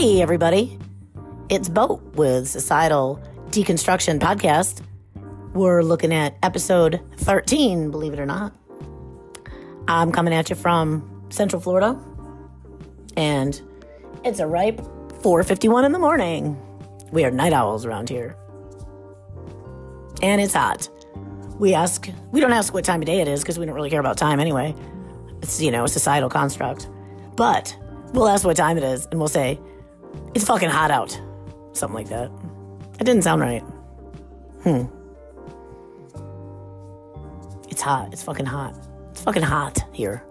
Hey, everybody. It's Boat with Societal Deconstruction Podcast. We're looking at episode 13, believe it or not. I'm coming at you from Central Florida, and it's a ripe 4:51 in the morning. We are night owls around here. And it's hot. We ask we don't ask what time of day it is because we don't really care about time anyway. It's you know, a societal construct. But we'll ask what time it is and we'll say, It's fucking hot out. Something like that. It didn't sound right. Hmm. It's hot. It's fucking hot. It's fucking hot here.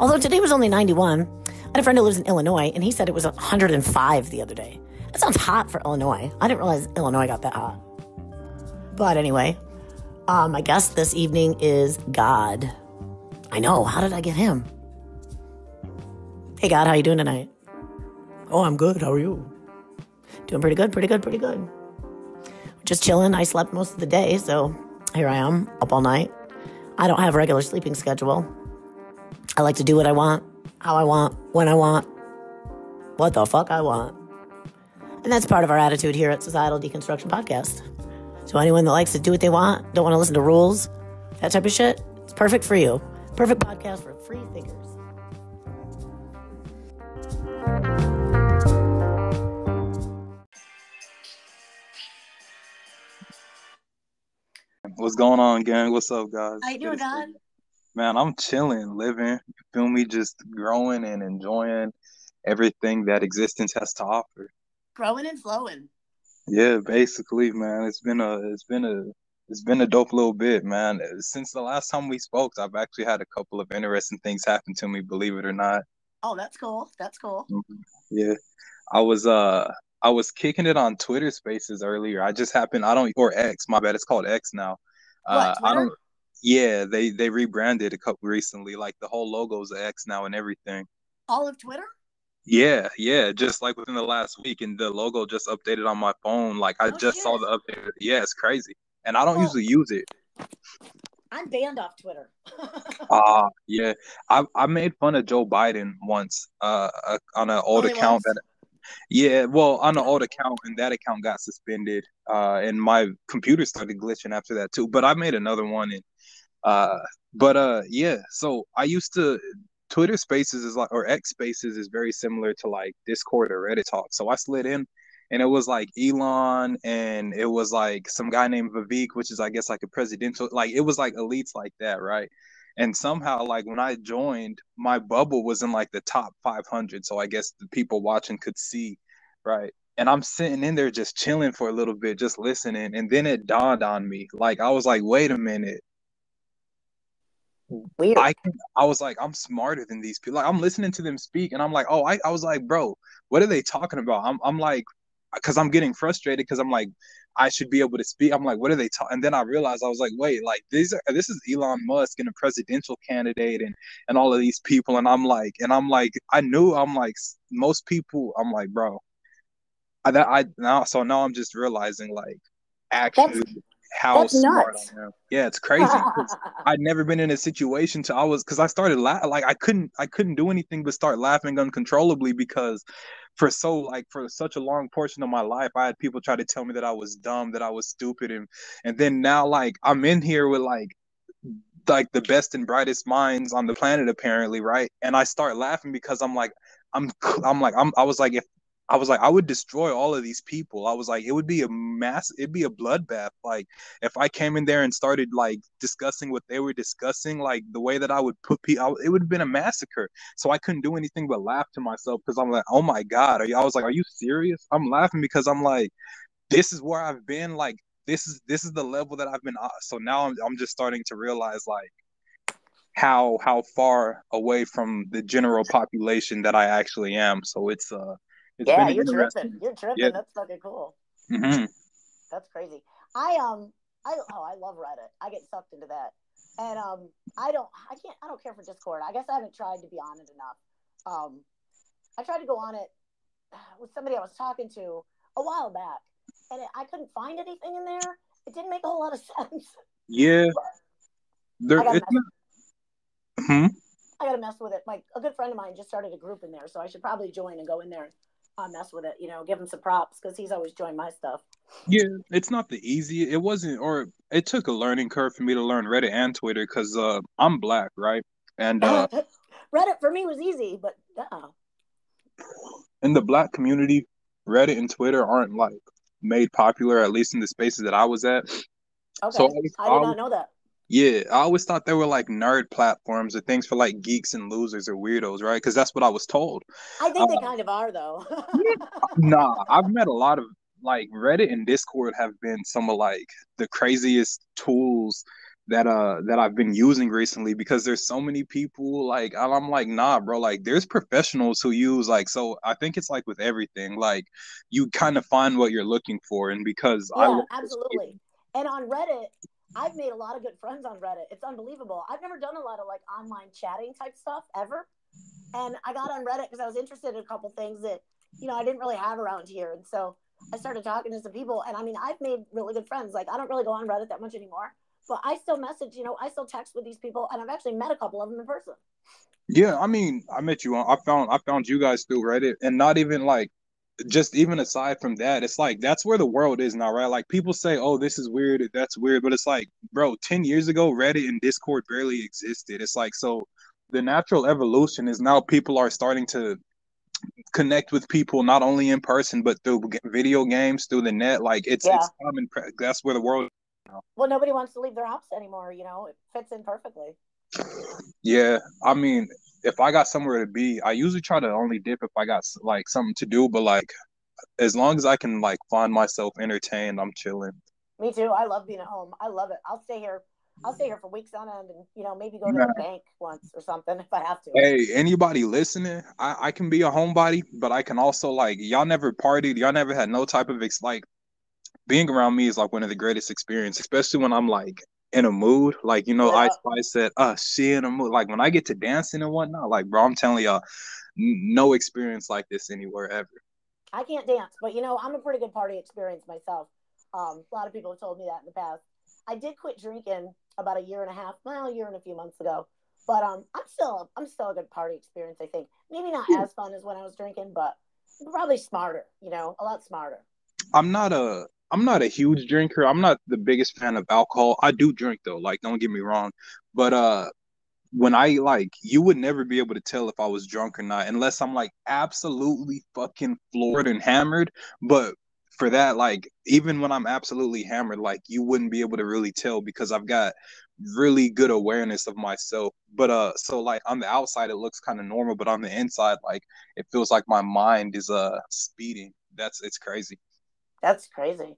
Although today was only 91. I had a friend who lives in Illinois, and he said it was 105 the other day. That sounds hot for Illinois. I didn't realize Illinois got that hot. But anyway, uh, my guest this evening is God. I know. How did I get him? Hey, God, how you doing tonight? Oh, I'm good. How are you? Doing pretty good, pretty good, pretty good. Just chilling. I slept most of the day, so here I am, up all night. I don't have a regular sleeping schedule. I like to do what I want, how I want, when I want, what the fuck I want. And that's part of our attitude here at Societal Deconstruction Podcast. So anyone that likes to do what they want, don't want to listen to rules, that type of shit, it's perfect for you. Perfect podcast for What's going on, gang? What's up, guys? How you doing, Good to see God? Man, I'm chilling, living. You feel me? Just growing and enjoying everything that existence has to offer. Growing and flowing. Yeah, basically, man. It's been a, it's been a, it's been a dope little bit, man. Since the last time we spoke, I've actually had a couple of interesting things happen to me, believe it or not. Oh, that's cool. That's cool. Mhm. Yeah, I was, uh, I was kicking it on Twitter Spaces earlier. I just happened, I don't, or X, my bad. It's called X now. Uh, What, I don't. Yeah, they they rebranded a couple recently. Like the whole logo's X now and everything. All of Twitter? Yeah, yeah, just like within the last week, and the logo just updated on my phone. Like I Oh, just saw the update. Yeah, it's crazy, and I don't Well, usually use it. I'm banned off Twitter. Ah, yeah, I I made fun of Joe Biden once, uh, uh on an old Only account once? that. Yeah, well, on an old account, and that account got suspended. Uh, and my computer started glitching after that too. But I made another one, and Uh, but uh, yeah. So I used to Twitter Spaces is like or X Spaces is very similar to like Discord or Reddit Talk. So I slid in, and it was like Elon, and it was like some guy named Vivek, which is I guess like a presidential. Like it was like elites like that, right? And somehow, like when I joined, my bubble was in like the top 500. So I guess the people watching could see, right? And I'm sitting in there just chilling for a little bit, just listening. And then it dawned on me. Like I was like, wait a minute. Weird. I can, I was like, I'm smarter than these people. Like I'm listening to them speak, and I'm like, oh, I, I was like, bro, what are they talking about? I'm, I'm like, because I'm getting frustrated because I'm like, I should be able to speak. I'm like, what are they talking? And then I realized I was like, wait, like these are this is Elon Musk and a presidential candidate and and all of these people, and I'm like, and I'm like, I knew I'm like most people. I'm like, bro, I that I now so now I'm just realizing like That's actually how that's smart nuts. I am. Yeah, it's crazy. I'd never been in a situation to I was because I started la- like I couldn't I couldn't do anything but start laughing uncontrollably because for so like for such a long portion of my life I had people try to tell me that I was dumb that I was stupid and and then now like I'm in here with like like the best and brightest minds on the planet apparently right? And I start laughing because I'm like I'm I'm like I'm I was like if I was like I would destroy all of these people I was like it would be a mass it'd be a bloodbath like if I came in there and started like discussing what they were discussing, like the way that I would put people, it would have been a massacre. So I couldn't do anything but laugh to myself because I'm like, oh my god, are you? I was like, are you serious? I'm laughing because I'm like, this is where I've been. Like this is this is the level that I've been. So now I'm I'm just starting to realize like how how far away from the general population that I actually am. So it's uh it's yeah, you're tripping. You're tripping. Yeah. That's fucking cool. hmm That's crazy. I um I oh I love Reddit. I get sucked into that. And um I don't I can't I don't care for Discord. I guess I haven't tried to be on it enough. Um I tried to go on it with somebody I was talking to a while back and it, I couldn't find anything in there. It didn't make a whole lot of sense. Yeah, there. I got It's not, hmm I gotta mess with it. Like a good friend of mine just started a group in there, so I should probably join and go in there I mess with it. You know, give him some props because he's always joined my stuff. Yeah, it's not the easy. It wasn't, or it took a learning curve for me to learn Reddit and Twitter because uh, I'm black, right? And uh, Reddit for me was easy, but uh in the black community, Reddit and Twitter aren't like made popular, at least in the spaces that I was at. Okay, so I, I did not know that. Yeah, I always thought they were like nerd platforms or things for like geeks and losers or weirdos, right? Because that's what I was told. I think uh, they kind of are, though. nah, I've met a lot of like Reddit and Discord have been some of like the craziest tools that uh that I've been using recently because there's so many people like I'm like nah bro like there's professionals who use like so I think it's like with everything like you kind of find what you're looking for and because yeah, I absolutely and on Reddit I've made a lot of good friends on Reddit. It's unbelievable. I've never done a lot of like online chatting type stuff ever. And I got on Reddit because I was interested in a couple things that, you know, I didn't really have around here. And so I started talking to some people. And I mean, I've made really good friends. Like, I don't really go on Reddit that much anymore, but I still message, you know, I still text with these people. And I've actually met a couple of them in person. Yeah, I mean, I met you on. I found I found you guys through Reddit, and not even like just even aside from that, it's like that's where the world is now, right? Like people say, "Oh, this is weird, that's weird," but it's like, bro, ten years ago, Reddit and Discord barely existed. It's like so, the natural evolution is now people are starting to connect with people not only in person but through video games, through the net. Like it's yeah. it's common. That's where the world. Well, nobody wants to leave their house anymore. You know, it fits in perfectly. Yeah, I mean, if I got somewhere to be, I usually try to only dip if I got like something to do. But like, as long as I can like find myself entertained, I'm chilling. Me too. I love being at home. I love it. I'll stay here. I'll stay here for weeks on end, and you know maybe go to the bank once or something if I have to. Hey, anybody listening? I I can be a homebody, but I can also like y'all never partied. Y'all never had no type of ex like being around me is like one of the greatest experiences, especially when I'm like in a mood. Like, you know, yeah. I, I said, uh, she in a mood. Like when I get to dancing and whatnot, like, bro, I'm telling y'all, n- no experience like this anywhere ever. I can't dance, but you know, I'm a pretty good party experience myself. Um, a lot of people have told me that in the past. I did quit drinking about a year and a half, well, a year and a few months ago. But um, I'm still, I'm still a good party experience. I think maybe not as fun as when I was drinking, but probably smarter. You know, a lot smarter. I'm not a I'm not a huge drinker. I'm not the biggest fan of alcohol. I do drink though, like don't get me wrong. But uh when I like you would never be able to tell if I was drunk or not unless I'm like absolutely fucking floored and hammered. But for that, like even when I'm absolutely hammered, like you wouldn't be able to really tell because I've got really good awareness of myself. But uh so like on the outside it looks kind of normal, but on the inside, like it feels like my mind is uh speeding. That's it's crazy. That's crazy.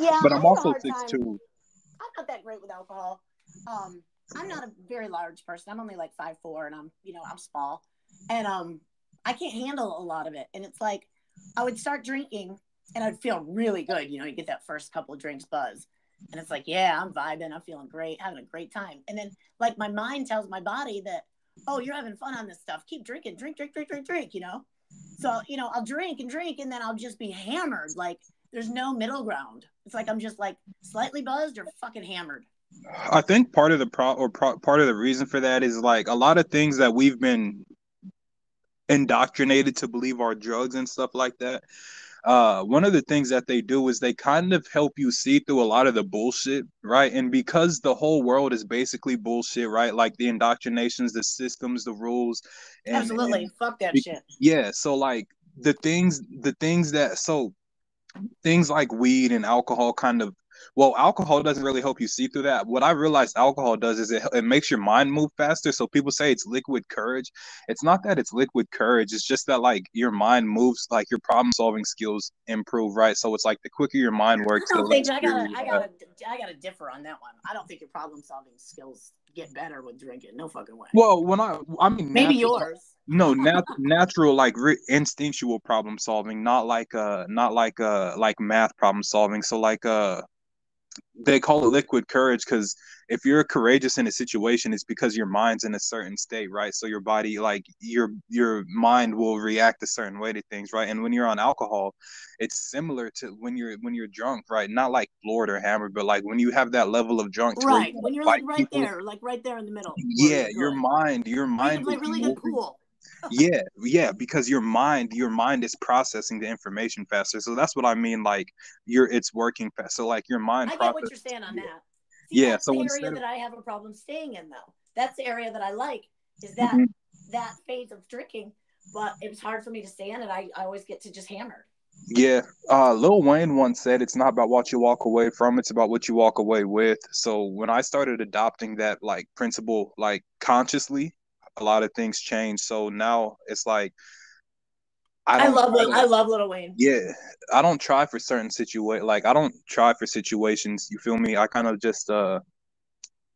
Yeah, but I'm also six two. I'm not that great with alcohol. Um, I'm not a very large person. I'm only like five four, and I'm you know I'm small, and um I can't handle a lot of it. And it's like I would start drinking, and I'd feel really good. You know, you get that first couple of drinks buzz, and it's like yeah, I'm vibing, I'm feeling great, having a great time. And then like my mind tells my body that oh you're having fun on this stuff, keep drinking, drink, drink, drink, drink, drink. You know. So, you know, I'll drink and drink and then I'll just be hammered. Like there's no middle ground. It's like I'm just like slightly buzzed or fucking hammered. I think part of the pro or pro- part of the reason for that is like a lot of things that we've been indoctrinated to believe are drugs and stuff like that. Uh, one of the things that they do is they kind of help you see through a lot of the bullshit, right? And because the whole world is basically bullshit, right? Like the indoctrinations, the systems, the rules. And, Absolutely, and, fuck that shit. Yeah, so like the things, the things that so things like weed and alcohol kind of well alcohol doesn't really help you see through that. What i realized alcohol does is it, it makes your mind move faster. So people say it's liquid courage. It's not that it's liquid courage. It's just that like your mind moves like your problem solving skills improve right? So it's like the quicker your mind works i don't think i gotta i gotta i gotta differ on that one. I don't think your problem solving skills get better with drinking no fucking way. Well when i i mean maybe yours. no nat- natural like re- instinctual problem solving not like uh not like uh like math problem solving. So like uh they call it liquid courage because if you're courageous in a situation it's because your mind's in a certain state right? So your body like your your mind will react a certain way to things right? And when you're on alcohol it's similar to when you're when you're drunk right? Not like floored or hammered but like when you have that level of drunk right when you're like right people, there like right there in the middle yeah your mind your mind like really good pool yeah, yeah, because your mind, your mind is processing the information faster. So that's what I mean. Like you're, it's working fast. So like your mind. I get what you're saying on that. See, yeah. That's So the instead area of, that I have a problem staying in, though. That's the area that I like. Is that Mhm. that phase of drinking? But it was hard for me to stay in it. I, I always get to just hammered. yeah, uh, Lil Wayne once said, "It's not about what you walk away from; it's about what you walk away with." So when I started adopting that like principle, like consciously, a lot of things changed. So now it's like I I, love I love Little Wayne. yeah, I don't try for certain situa like I don't try for situations. You feel me? I kind of just uh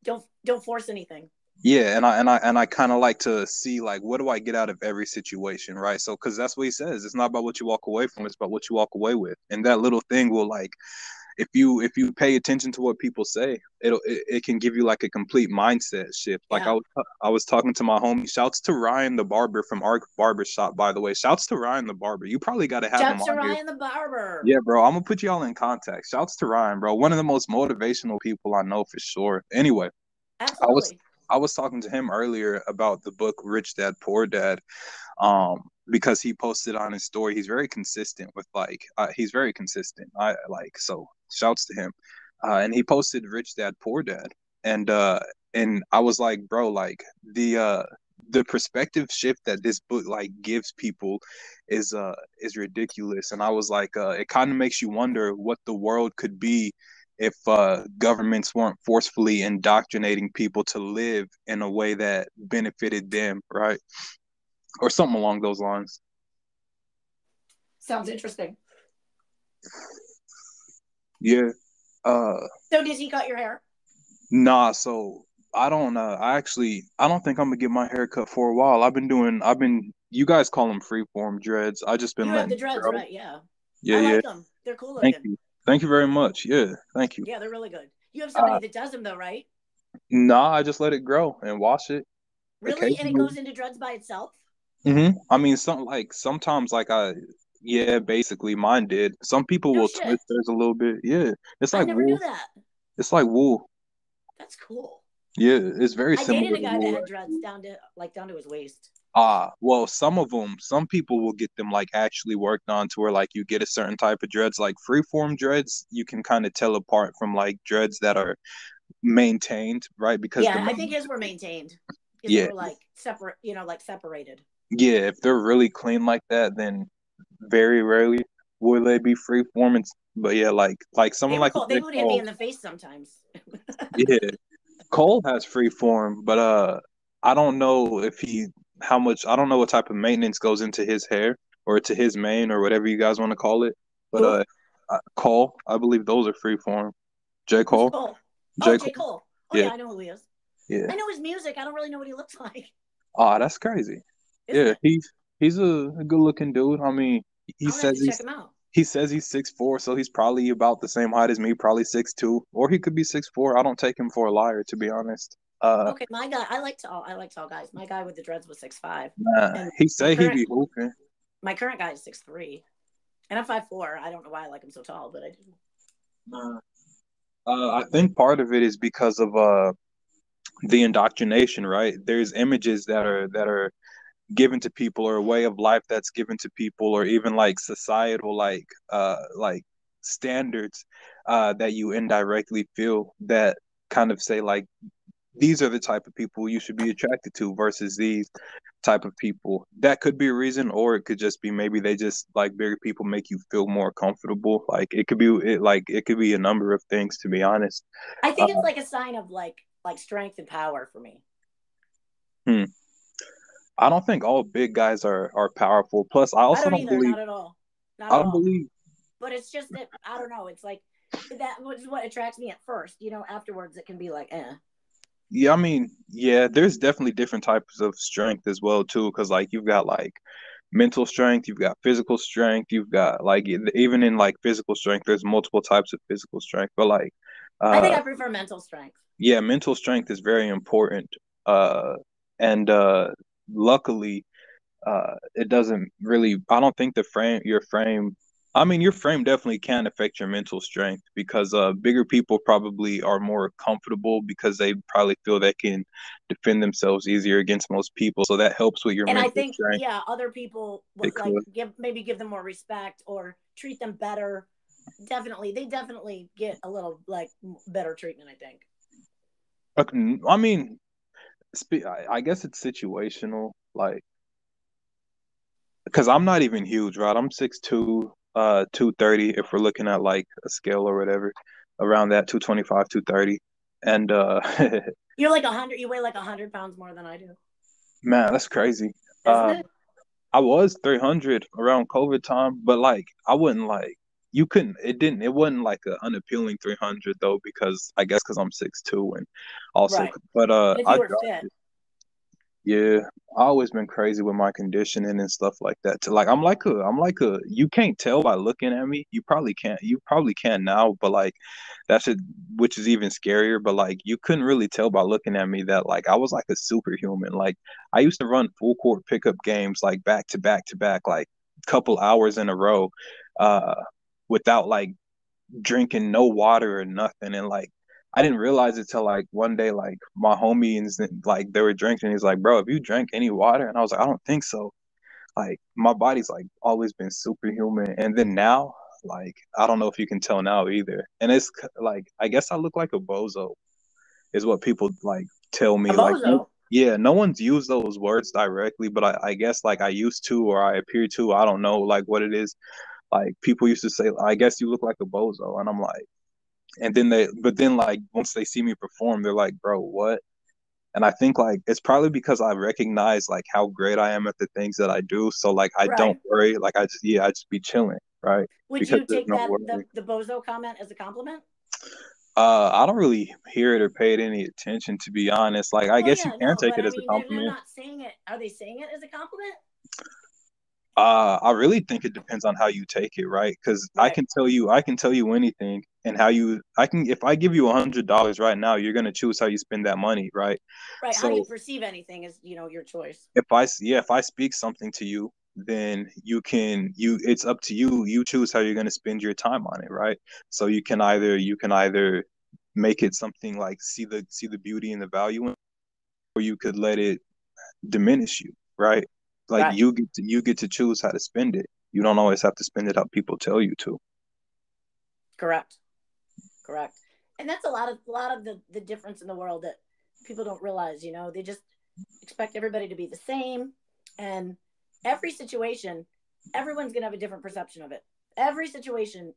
Don't don't force anything. Yeah, and I and I and I kind of like to see like what do I get out of every situation, right? So because that's what he says, it's not about what you walk away from, it's about what you walk away with, and that little thing will like, if you if you pay attention to what people say, it'll it, it can give you like a complete mindset shift. Like Yeah. I was I was talking to my homie. Shouts to Ryan the barber from Arc Barber Shop, by the way. Shouts to Ryan the barber. You probably got to have him Shouts on to here. Ryan the barber. Yeah, bro. I'm gonna put y'all in contact. Shouts to Ryan, bro. One of the most motivational people I know for sure. Anyway. Absolutely. I was talking to him earlier about the book Rich Dad Poor Dad, um, because he posted on his story. He's very consistent with like uh, he's very consistent. I like so shouts to him, uh, and he posted Rich Dad Poor Dad, and uh, and I was like, bro, like the uh the perspective shift that this book like gives people is uh is ridiculous, and I was like, uh, it kind of makes you wonder what the world could be if uh, governments weren't forcefully indoctrinating people to live in a way that benefited them, right? Or something along those lines. Sounds interesting. Yeah. Uh So does he cut your hair? nah, so I don't uh I actually I don't think I'm gonna get my hair cut for a while. I've been doing I've been you guys call them freeform dreads. I just been You letting the dreads, right? Yeah. Yeah, I yeah. like them. They're cool Thank looking. you. Thank you very much. Yeah, thank you. Yeah, they're really good. You have somebody Uh, that does them though, right? Nah, I just let it grow and wash it. Really? And it goes into dreads by itself? hmm I mean, some like sometimes like I yeah, basically mine did. Some people No will shit. twist theirs a little bit. Yeah, it's I like never wool. knew that. It's like wool. That's cool. Yeah, it's very I similar. dated a guy that had dreads down to like down to his waist. Ah, well, some of them, some people will get them like actually worked on to where like you get a certain type of dreads, like freeform dreads, you can kind of tell apart from like dreads that are maintained, right? Because Yeah, the I think his were maintained. His Yeah. were like separate, you know, like separated. yeah, if they're really clean like that, then very rarely will they be freeform. And, but yeah, like like someone like cool. they would hit me Cole, in the face sometimes. yeah, Cole has freeform, but uh, I don't know if he how much I don't know what type of maintenance goes into his hair or to his mane or whatever you guys want to call it. But uh, uh, Cole, I believe those are freeform. J Who's Cole, Cole? J Oh, Cole, J. Cole. Oh yeah. yeah, I know who he is. yeah. I know his music. I don't really know what he looks like. Ah, that's crazy. Isn't Yeah, it? he's he's a, a good looking dude. I mean, he I'm says he's him out. he says he's six four, so he's probably about the same height as me, probably six two, or he could be six four. I don't take him for a liar, to be honest. Uh, Okay, my guy. I like tall. I like tall guys. My guy with the dreads was six five, nah, he say he be hooping. my current guy is six three, and I'm five four. I don't know why I like him so tall, but I do. Nah. Uh, I think part of it is because of uh the indoctrination, right? There's images that are that are given to people or a way of life that's given to people or even like societal like uh like standards uh that you indirectly feel that kind of say like these are the type of people you should be attracted to versus these type of people that could be a reason or it could just be maybe they just like bigger people make you feel more comfortable like it could be it like it could be a number of things to be honest I think uh, it's like a sign of like like strength and power for me. hmm. i don't think all big guys are are powerful plus i I also don't don't either. believe Not at all. Not i don't all. believe But it's just that I don't know. It's like that was what attracts me at first. You know, afterwards it can be like, eh. Yeah, I mean, yeah, there's definitely different types of strength as well too, because like you've got like mental strength, you've got physical strength, you've got like even in like physical strength, there's multiple types of physical strength. But like, I think uh, I prefer mental strength. yeah, mental strength is very important. Uh, and uh, luckily, uh, it doesn't really. I don't think the frame, your frame, I mean, your frame definitely can affect your mental strength because uh, bigger people probably are more comfortable because they probably feel they can defend themselves easier against most people. So that helps with your and I think strength. yeah, other people would like give maybe give them more respect or treat them better. Definitely, they definitely get a little like better treatment. I think. I mean, I guess it's situational. Like because I'm not even huge, right? I'm six two, uh, two thirty. If we're looking at like a scale or whatever, around that 225, 230. and uh, you're like a hundred. You weigh like a hundred pounds more than I do. Man, that's crazy. Uh? I was 300 around COVID time, but like I wouldn't like you couldn't it didn't it wasn't like an unappealing 300 though because I guess because I'm six two and also right. but uh I. Yeah, I always been crazy with my conditioning and stuff like that. To like, I'm like a, I'm like a. You can't tell by looking at me. You probably can't. You probably can now, but like, that's it. Which is even scarier. But like, you couldn't really tell by looking at me that like I was like a superhuman. Like, I used to run full court pickup games like back to back to back, like a couple hours in a row, uh, without like drinking no water or nothing, and like I didn't realize it till like one day, like my homies, like they were drinking. He's like, bro, have you drank any water? And I was like, I don't think so. Like my body's like always been superhuman. And then now, like, I don't know if you can tell now either. And it's like, I guess I look like a bozo is what people like tell me. Like, yeah, no one's used those words directly, but I, I guess like I used to, or I appear to, I don't know like what it is. Like people used to say, I guess you look like a bozo. And I'm like, and then they but then like once they see me perform they're like bro what and i think like it's probably because i recognize like how great i am at the things that i do so like i right. don't worry like i just yeah i just be chilling right would because you take no that the, the bozo comment as a compliment uh, I don't really hear it or pay it any attention, to be honest. Like, I well, guess yeah, you can no, take it I as mean, a compliment. They're not saying it. Are they saying it as a compliment? Uh, I really think it depends on how you take it, right? Because right. I can tell you, I can tell you anything, and how you, I can, if I give you a hundred dollars right now, you're gonna choose how you spend that money, right? Right. So, how you perceive anything is, you know, your choice. If I, yeah, if I speak something to you, then you can, you, it's up to you. You choose how you're gonna spend your time on it, right? So you can either, you can either make it something like see the see the beauty and the value in, or you could let it diminish you, right? Like right. you get to you get to choose how to spend it. You don't always have to spend it how people tell you to. Correct. Correct. And that's a lot of a lot of the, the difference in the world that people don't realize, you know, they just expect everybody to be the same and every situation everyone's going to have a different perception of it. Every situation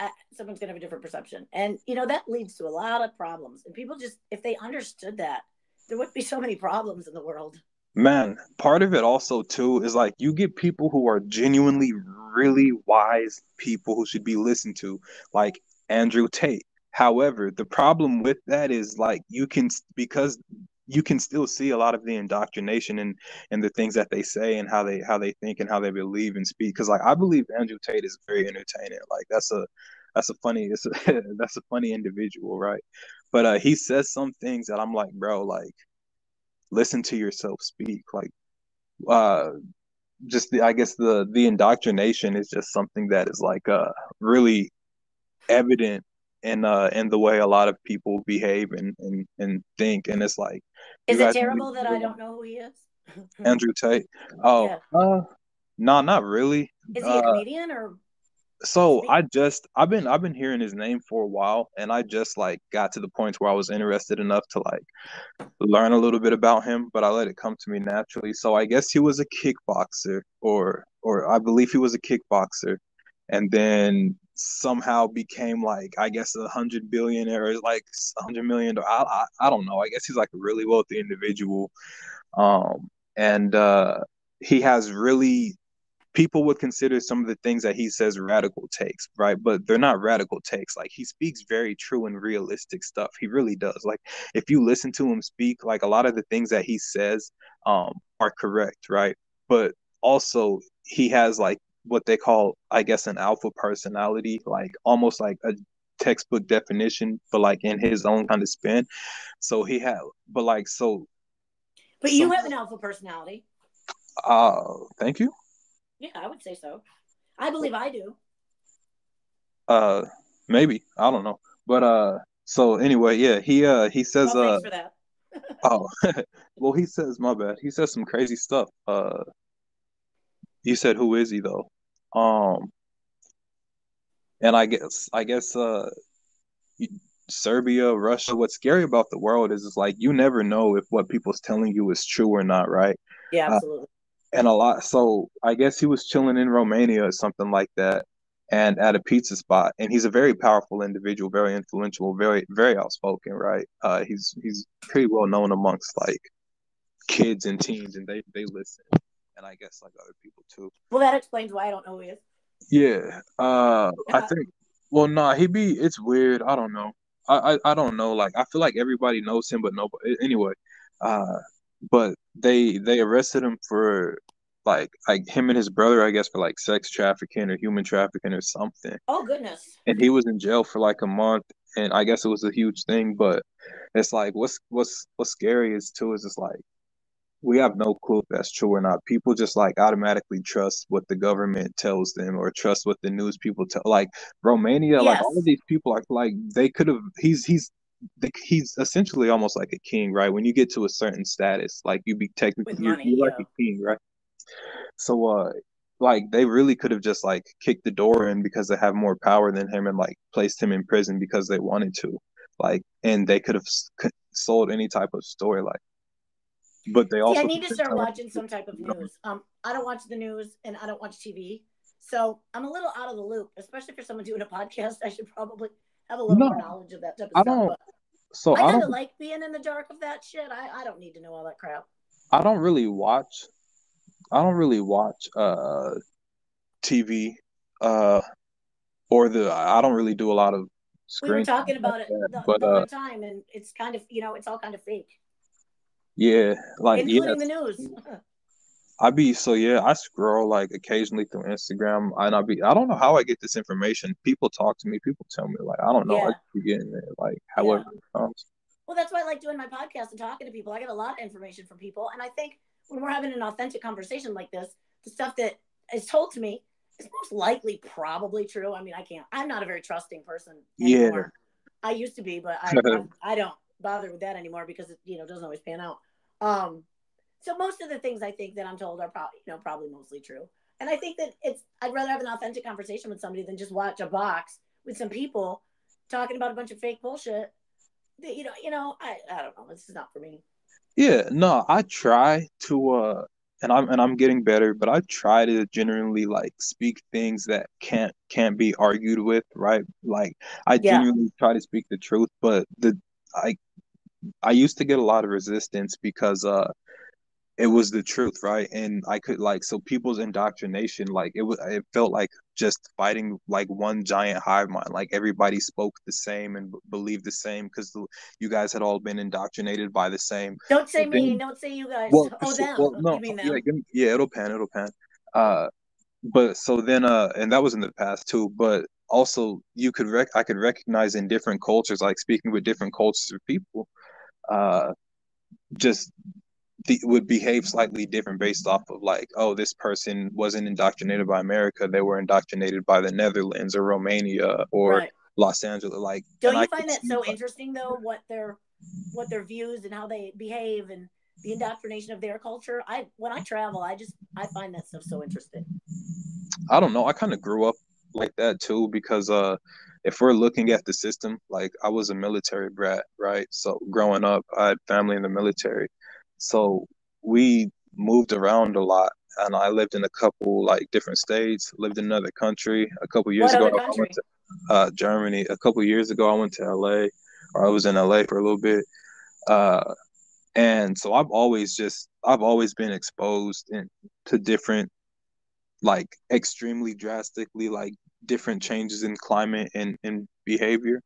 uh, someone's going to have a different perception. And you know that leads to a lot of problems. And people just if they understood that, there wouldn't be so many problems in the world. Man, part of it also too is like you get people who are genuinely really wise people who should be listened to, like Andrew Tate. However, the problem with that is like you can because you can still see a lot of the indoctrination and and the things that they say and how they how they think and how they believe and speak. Because like I believe Andrew Tate is very entertaining. Like that's a that's a funny it's a, that's a funny individual, right? But uh, he says some things that I'm like, bro, like listen to yourself speak. Like uh just the i guess the the indoctrination is just something that is like uh really evident in uh in the way a lot of people behave and and, and think. And it's like is it terrible that i don't know who he is? Andrew tate? Oh yeah. uh no not really. Is he a uh, comedian or so I just I've been I've been hearing his name for a while and I just like got to the point where I was interested enough to like learn a little bit about him, but I let it come to me naturally. So I guess he was a kickboxer or or I believe he was a kickboxer and then somehow became like I guess a hundred billionaire or like a hundred million I, I I don't know. I guess he's like a really wealthy individual. Um and uh he has really people would consider some of the things that he says radical takes, right? But they're not radical takes. Like he speaks very true and realistic stuff. He really does. Like if you listen to him speak, like a lot of the things that he says um, are correct, right? But also he has like what they call, I guess, an alpha personality, like almost like a textbook definition, but like in his own kind of spin. So he had, but like so. But you have an alpha personality. Uh, thank you. Yeah, I would say so. I believe I do. Uh, maybe I don't know, but uh, so anyway, yeah, he uh he says Well, uh thanks for that. oh well he says my bad he says some crazy stuff. Uh, you said who is he though? Um, and I guess I guess uh Serbia, Russia. What's scary about the world is it's like you never know if what people's telling you is true or not, right? Yeah, Uh, absolutely. And a lot. So I guess he was chilling in Romania or something like that, and at a pizza spot. And he's a very powerful individual, very influential, very very outspoken, right? Uh, he's he's pretty well known amongst like kids and teens, and they they listen, and I guess like other people too. Well, that explains why I don't know who he is. Yeah. Uh, I think. Well, nah, he be. It's weird. I don't know. I, I I don't know. Like I feel like everybody knows him, but nobody. Anyway. Uh, but they they arrested him for like like him and his brother, I guess, for like sex trafficking or human trafficking or something. oh goodness. And he was in jail for like a month, and I guess it was a huge thing. But it's like what's what's what's scary is too is it's like we have no clue if that's true or not. People just like automatically trust what the government tells them or trust what the news people tell. Like Romania, like all of these people are like they could have. He's he's he's essentially almost like a king, right? When you get to a certain status, like you be technically you're, money. you're like Yeah. a king, right? So uh, like they really could have just like kicked the door in because they have more power than him and like placed him in prison because they wanted to, like, and they could have sold any type of story, like, but they also See, I need to start watching some type of news. Um, I don't watch the news and I don't watch TV, so I'm a little out of the loop. Especially for someone doing a podcast, I should probably have a little more knowledge of that type of I stuff. don't. So I I kind of like being in the dark of that shit. I, I don't need to know all that crap. I don't really watch. I don't really watch uh TV uh or the. I don't really do a lot of We were screen talking like about it that. the, But the uh, time, and it's kind of you know it's all kind of fake, yeah, like including yes, the news. I be so yeah. I scroll like occasionally through Instagram, and I be. I don't know how I get this information. People talk to me. People tell me like I don't know. I yeah, just be getting it like yeah. however it comes. Well, that's why I like doing my podcast and talking to people. I get a lot of information from people, and I think when we're having an authentic conversation like this, the stuff that is told to me is most likely probably true. I mean, I can't. I'm not a very trusting person Yeah. anymore. I used to be, but I I, I don't bother with that anymore because it you know doesn't always pan out. Um, so most of the things I think that I'm told are probably you know probably mostly true, and I think that it's I'd rather have an authentic conversation with somebody than just watch a box with some people talking about a bunch of fake bullshit. That, you know, you know, I I don't know. This is not for me. Yeah, no, I try to uh and I'm and I'm getting better, but I try to genuinely like speak things that can't can't be argued with, right? Like I Yeah. genuinely try to speak the truth, but the I I used to get a lot of resistance because uh it was the truth, right? And I could like so people's indoctrination, like it was it felt like just fighting like one giant hive mind. Like everybody spoke the same and b- believed the same because you guys had all been indoctrinated by the same. Don't say But me. Don't say you guys. well, Oh, so, them. well, no, yeah, them? give me, yeah, it'll pan, it'll pan. Uh, but so then, uh, and that was in the past too. But also, you could rec I could recognize in different cultures, like speaking with different cultures of people, uh, just would behave slightly different based off of like, oh, this person wasn't indoctrinated by America, they were indoctrinated by the Netherlands or Romania or Right. Los Angeles, like, Don't you find that so like, interesting though? What their what their views and how they behave and the indoctrination of their culture. I when I travel, I just I find that stuff so interesting. I don't know. I kind of grew up like that too because uh if we're looking at the system, like I was a military brat, right? So growing up, I had family in the military. So we moved around a lot and I lived in a couple like different states, lived in another country. A couple years What ago, I went to uh Germany. A couple years ago, I went to LA or I was in LA for a little bit. Uh and so I've always just I've always been exposed in, to different like extremely drastically like different changes in climate and, and behavior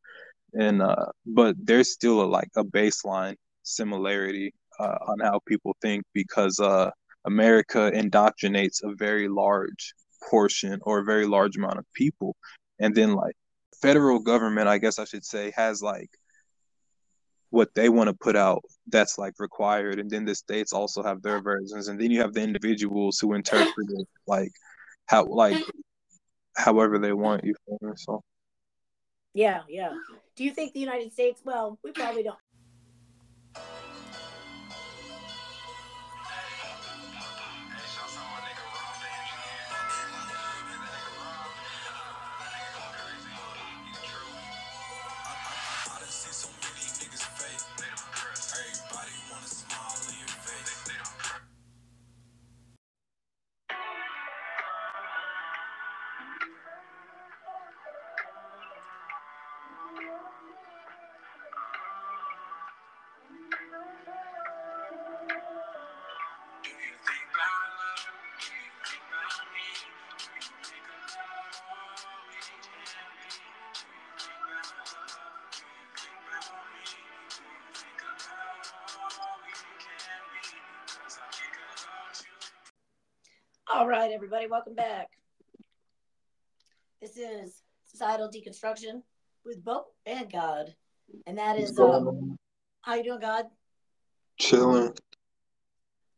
and uh but there's still a like a baseline similarity uh, on how people think because uh America indoctrinates a very large portion or a very large amount of people and then like federal government I guess I should say has like what they want to put out that's like required and then the states also have their versions and then you have the individuals who interpret it like how like however they want you so Yeah, yeah. Do you think the United States? Well, we probably don't. All right, everybody, welcome back. This is Societal Deconstruction with Bo and God. And that is um how you doing, God? Chilling.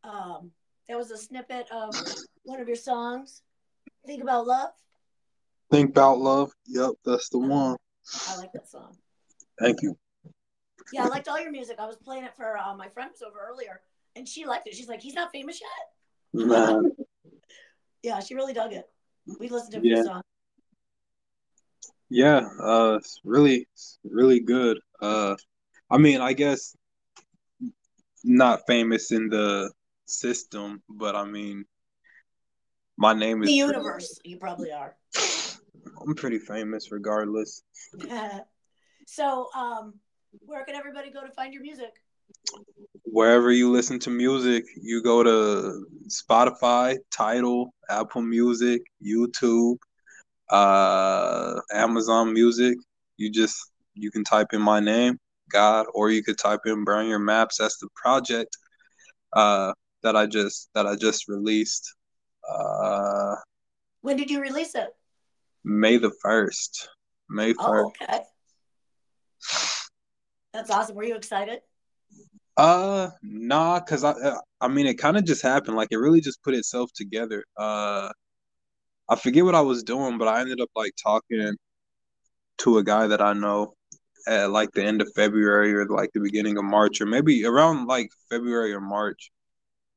Um that was a snippet of one of your songs. Think about love. Think about love. Yep, that's the one. I like that song. Thank you. Yeah, I liked all your music. I was playing it for uh, my friend was over earlier, and she liked it. She's like, "He's not famous yet." Man. Yeah, she really dug it. We listened to a Yeah. songs. Yeah, uh, it's really, really good. Uh, I mean, I guess not famous in the system, but I mean, my name is The universe, you probably are. I'm pretty famous regardless. so, um, where can everybody go to find your music? Wherever you listen to music, you go to Spotify, Tidal, Apple Music, YouTube, uh, Amazon Music. You just you can type in my name, God, or you could type in Burn Your Maps. That's the project uh, that I just that I just released. Uh, When did you release it? May the first. May first. Oh, first. okay. That's awesome. Were you excited? Uh, nah, cause I, uh, I mean, it kind of just happened. Like it really just put itself together. Uh, I forget what I was doing, but I ended up like talking to a guy that I know at like the end of February or like the beginning of March or maybe around like February or March.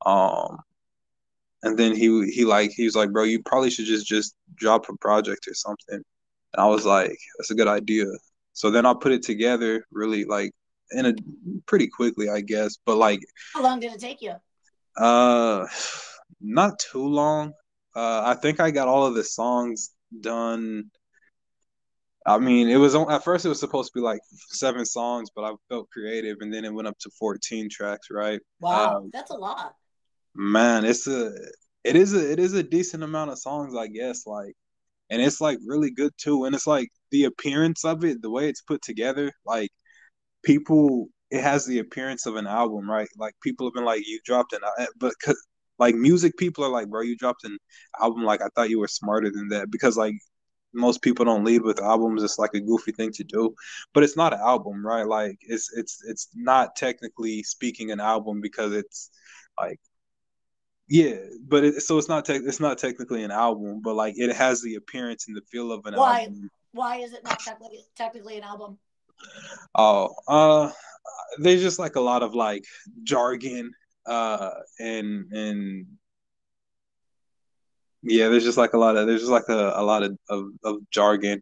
Um, and then he he like he was like, bro, you probably should just just drop a project or something. And I was like, that's a good idea. So then I put it together really like in a pretty quickly, I guess. But like How long did it take you? uh not too long. Uh I think I got all of the songs done. I mean, it was on at first it was supposed to be like seven songs, but I felt creative and then it went up to 14 tracks, right? Wow, Um, that's a lot. Man, it's a it is a it is a decent amount of songs, I guess, like and it's like really good too. And it's like the appearance of it, the way it's put together, like people it has the appearance of an album, right? Like people have been like, you dropped an al-" eh, but like music people are like, bro, you dropped an album like I thought you were smarter than that because like most people don't lead with albums. It's like a goofy thing to do, but it's not an album, right? Like it's it's it's not technically speaking an album because it's like yeah, but it, so it's not tech it's not technically an album, but like it has the appearance and the feel of an Why? album. Why is it not technically technically an album? Oh, uh, there's just like a lot of like jargon, uh, and and yeah, there's just like a lot of there's just like a, a lot of, of, of jargon,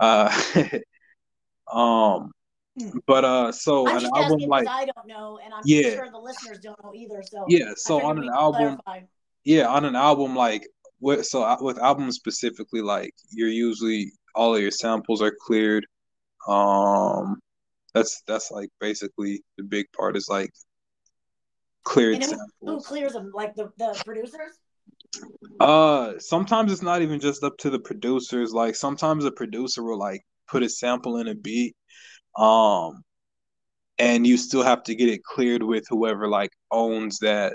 uh, um, Hmm. but uh, so I'm an album like I don't know, and I'm Yeah. sure the listeners don't know either. So yeah, so on an album, clarify. yeah, on an album like with so uh, with albums specifically, like you're usually all of your samples are cleared. Um, that's that's like basically the big part is like cleared And who, who clears them? Like the, the producers? Uh, sometimes it's not even just up to the producers. Like sometimes a producer will like put a sample in a beat, um, and you still have to get it cleared with whoever like owns that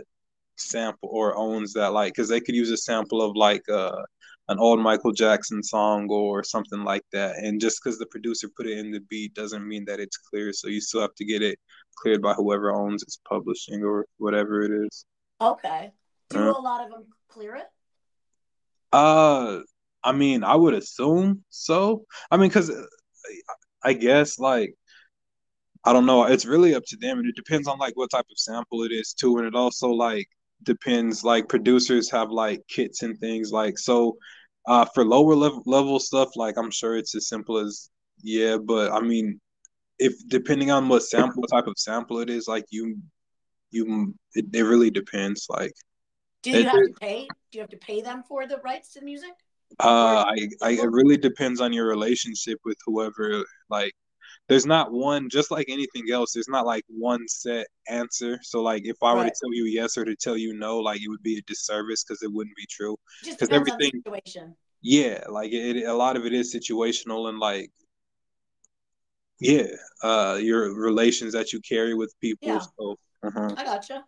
sample or owns that like because they could use a sample of like uh an old Michael Jackson song or something like that, and just because the producer put it in the beat doesn't mean that it's clear. So you still have to get it cleared by whoever owns its publishing or whatever it is. Okay. Do Uh. a lot of them clear it? Uh, I mean, I would assume so. I mean, because I guess like I don't know. It's really up to them, and it depends on like what type of sample it is too, and it also like depends. Like producers have like kits and things like so. Uh, for lower level level stuff, like I'm sure it's as simple as yeah, but I mean, if depending on what sample what type of sample it is, like you you it, it really depends. Like, do you it, have to pay? Do you have to pay them for the rights to the music? Uh, I, I it really depends on your relationship with whoever. Like, there's not one. Just like anything else, there's not like one set answer. So, like, if I were to tell you yes or to tell you no, like it would be a disservice because it wouldn't be true. Just because everything. situation. Yeah, like it, it, a lot of it is situational and like yeah, uh, your relations that you carry with people. Yeah. So, uh-huh. I gotcha.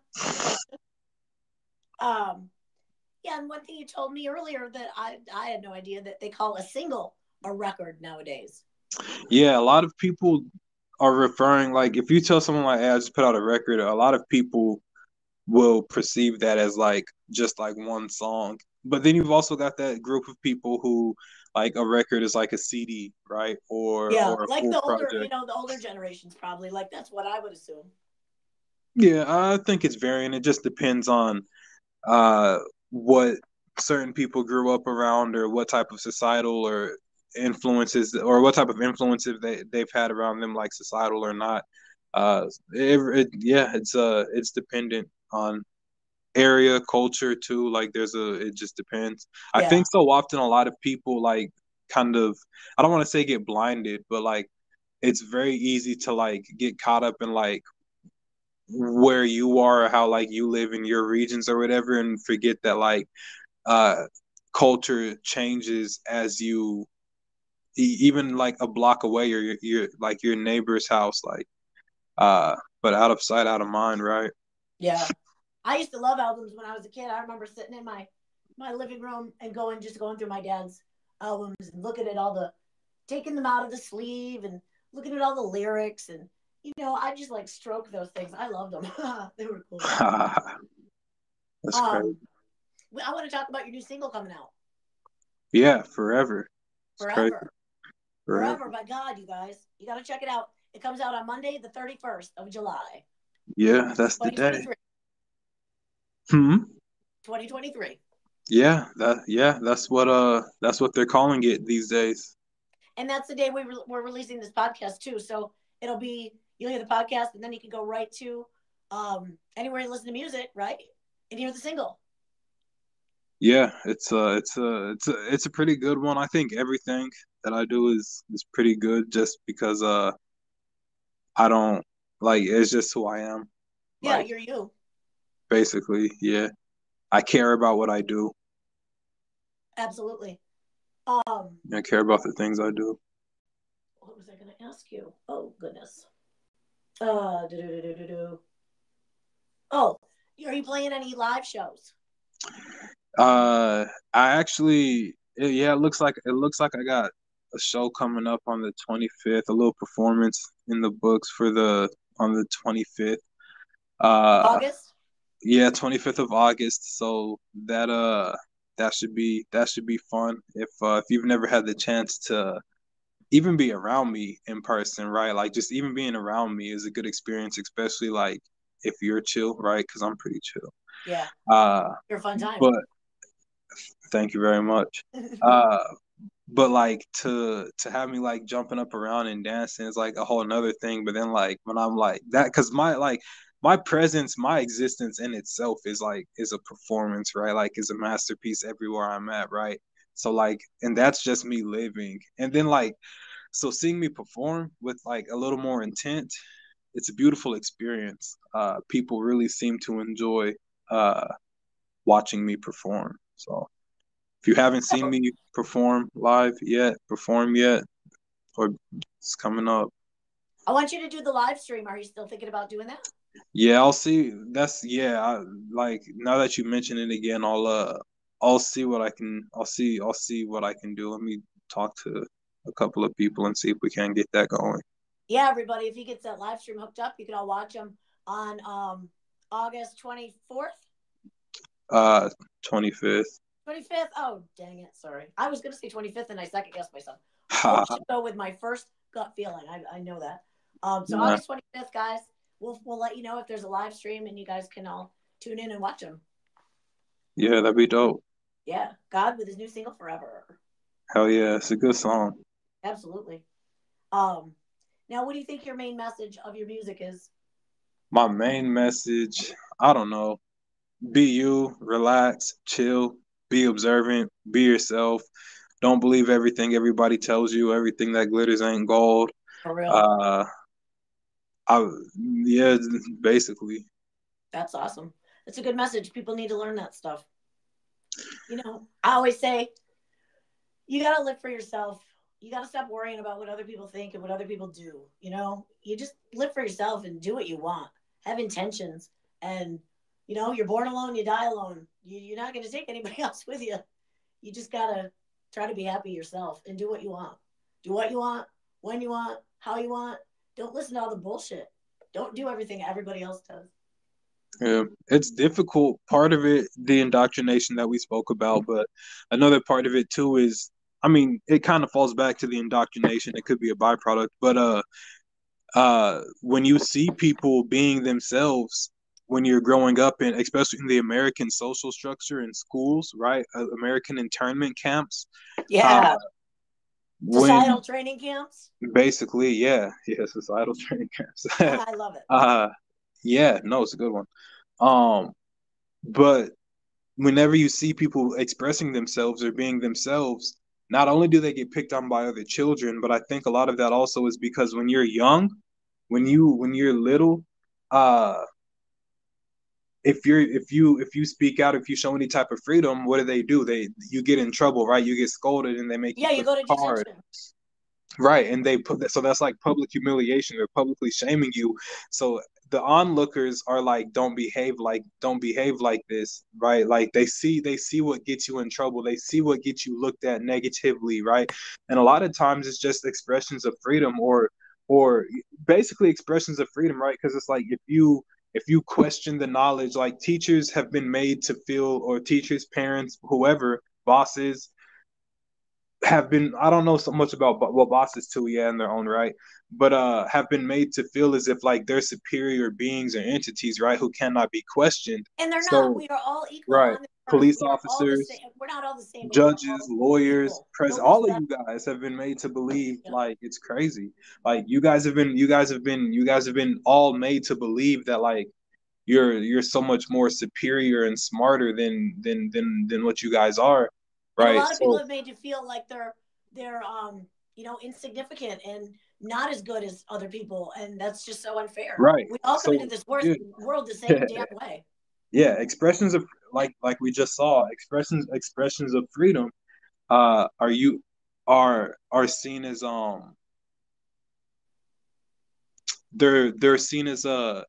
um, yeah, and one thing you told me earlier that I I had no idea that they call a single a record nowadays. Yeah, a lot of people are referring like if you tell someone like, hey, I just put out a record, a lot of people will perceive that as like just like one song. But then you've also got that group of people who like a record is like a CD, right? Or yeah, or like the older, project. you know, the older generations probably like that's what I would assume. Yeah, I think it's varying. It just depends on uh, what certain people grew up around, or what type of societal or influences, or what type of influences they they've had around them, like societal or not. Uh, it, it, yeah, it's uh, it's dependent on area culture too like there's a it just depends yeah. i think so often a lot of people like kind of i don't want to say get blinded but like it's very easy to like get caught up in like where you are or how like you live in your regions or whatever and forget that like uh culture changes as you even like a block away or your, your like your neighbor's house like uh but out of sight out of mind right yeah I used to love albums when I was a kid. I remember sitting in my my living room and going just going through my dad's albums and looking at all the taking them out of the sleeve and looking at all the lyrics and you know I just like stroke those things. I loved them. they were cool. That's um, great. I want to talk about your new single coming out. Yeah, forever. Forever. Forever. Forever by God, you guys. You got to check it out. It comes out on Monday, the 31st of July. Yeah, that's the day. Hmm. 2023. Yeah, that yeah, that's what uh that's what they're calling it these days. And that's the day we re- we're releasing this podcast too. So it'll be you'll hear the podcast and then you can go right to um anywhere you listen to music, right? And hear the single. Yeah, it's uh it's a it's a it's a pretty good one. I think everything that I do is is pretty good just because uh I don't like it's just who I am. Yeah, like, you're you basically. Yeah. I care about what I do. Absolutely. Um I care about the things I do. What was I going to ask you? Oh goodness. Uh do do do do do. Oh, are you playing any live shows? Uh I actually yeah, it looks like it looks like I got a show coming up on the 25th, a little performance in the books for the on the 25th. Uh August? yeah 25th of august. So that uh that should be that should be fun. If uh if you've never had the chance to even be around me in person right? Like just even being around me is a good experience especially like if you're chill right? Because i'm pretty chill. Yeah. Uh you're a fun time. but thank you very much. Uh but like to to have me like jumping up around and dancing is like a whole another thing but then like when i'm like that because my like my presence, my existence in itself is like is a performance, right? Like is a masterpiece everywhere I'm at, right? So like, and that's just me living. And then like, so seeing me perform with like a little more intent, it's a beautiful experience. Uh, people really seem to enjoy uh, watching me perform. So if you haven't seen me perform live yet, perform yet, or it's coming up. I want you to do the live stream. Are you still thinking about doing that? Yeah, I'll see. That's yeah. I, like now that you mention it again, I'll uh, I'll see what I can. I'll see. I'll see what I can do. Let me talk to a couple of people and see if we can get that going. Yeah, everybody. If he gets that live stream hooked up, you can all watch him on um August twenty fourth. Uh, twenty fifth. Twenty fifth. Oh, dang it! Sorry, I was gonna say twenty fifth, and I second guessed myself. I should go with my first gut feeling. I, I know that. Um, so yeah. August 25th, guys, we'll we'll let you know if there's a live stream and you guys can all tune in and watch them. Yeah, that'd be dope. Yeah, God with his new single "Forever." Hell yeah, it's a good song. Absolutely. Um, now, what do you think your main message of your music is? My main message, I don't know. Be you, relax, chill, be observant, be yourself. Don't believe everything everybody tells you. Everything that glitters ain't gold. For real. Uh, I yeah, basically. That's awesome. That's a good message. People need to learn that stuff. You know, I always say you got to live for yourself. You got to stop worrying about what other people think and what other people do. You know, you just live for yourself and do what you want. Have intentions. And, you know, you're born alone, you die alone. You, you're not going to take anybody else with you. You just got to try to be happy yourself and do what you want. Do what you want, when you want, how you want. Don't listen to all the bullshit. Don't do everything everybody else does. Yeah, it's difficult. Part of it, the indoctrination that we spoke about, but another part of it too is, I mean, it kind of falls back to the indoctrination. It could be a byproduct, but uh, uh, when you see people being themselves, when you're growing up in, especially in the American social structure in schools, right? Uh, American internment camps. Yeah. Uh, societal when, training camps. Basically, yeah, yeah, societal training camps. I love it. Uh, yeah, no, it's a good one. Um, but whenever you see people expressing themselves or being themselves, not only do they get picked on by other children, but I think a lot of that also is because when you're young, when you when you're little, uh if you're if you if you speak out, if you show any type of freedom, what do they do? They you get in trouble, right? You get scolded and they make yeah, you, you go to detention. Right, and they put that so that's like public humiliation. They're publicly shaming you. So the onlookers are like don't behave like don't behave like this right like they see they see what gets you in trouble they see what gets you looked at negatively right and a lot of times it's just expressions of freedom or or basically expressions of freedom right because it's like if you if you question the knowledge like teachers have been made to feel or teachers parents whoever bosses have been I don't know so much about well bosses too, yeah, in their own right, but uh have been made to feel as if like they're superior beings or entities, right, who cannot be questioned. And they're so, not. We are all equal. Right. Police we're officers. We're not all the same. Judges, lawyers, president. All of you guys have been made to believe yeah. like it's crazy. Like you guys have been. You guys have been. You guys have been all made to believe that like you're you're so much more superior and smarter than than than than what you guys are Right. And a lot of so, people have made you feel like they're they're um you know insignificant and not as good as other people, and that's just so unfair. Right. We all come so, into this world, world the same damn way. Yeah, expressions of like like we just saw expressions expressions of freedom uh are you are are seen as um they're they're seen as uh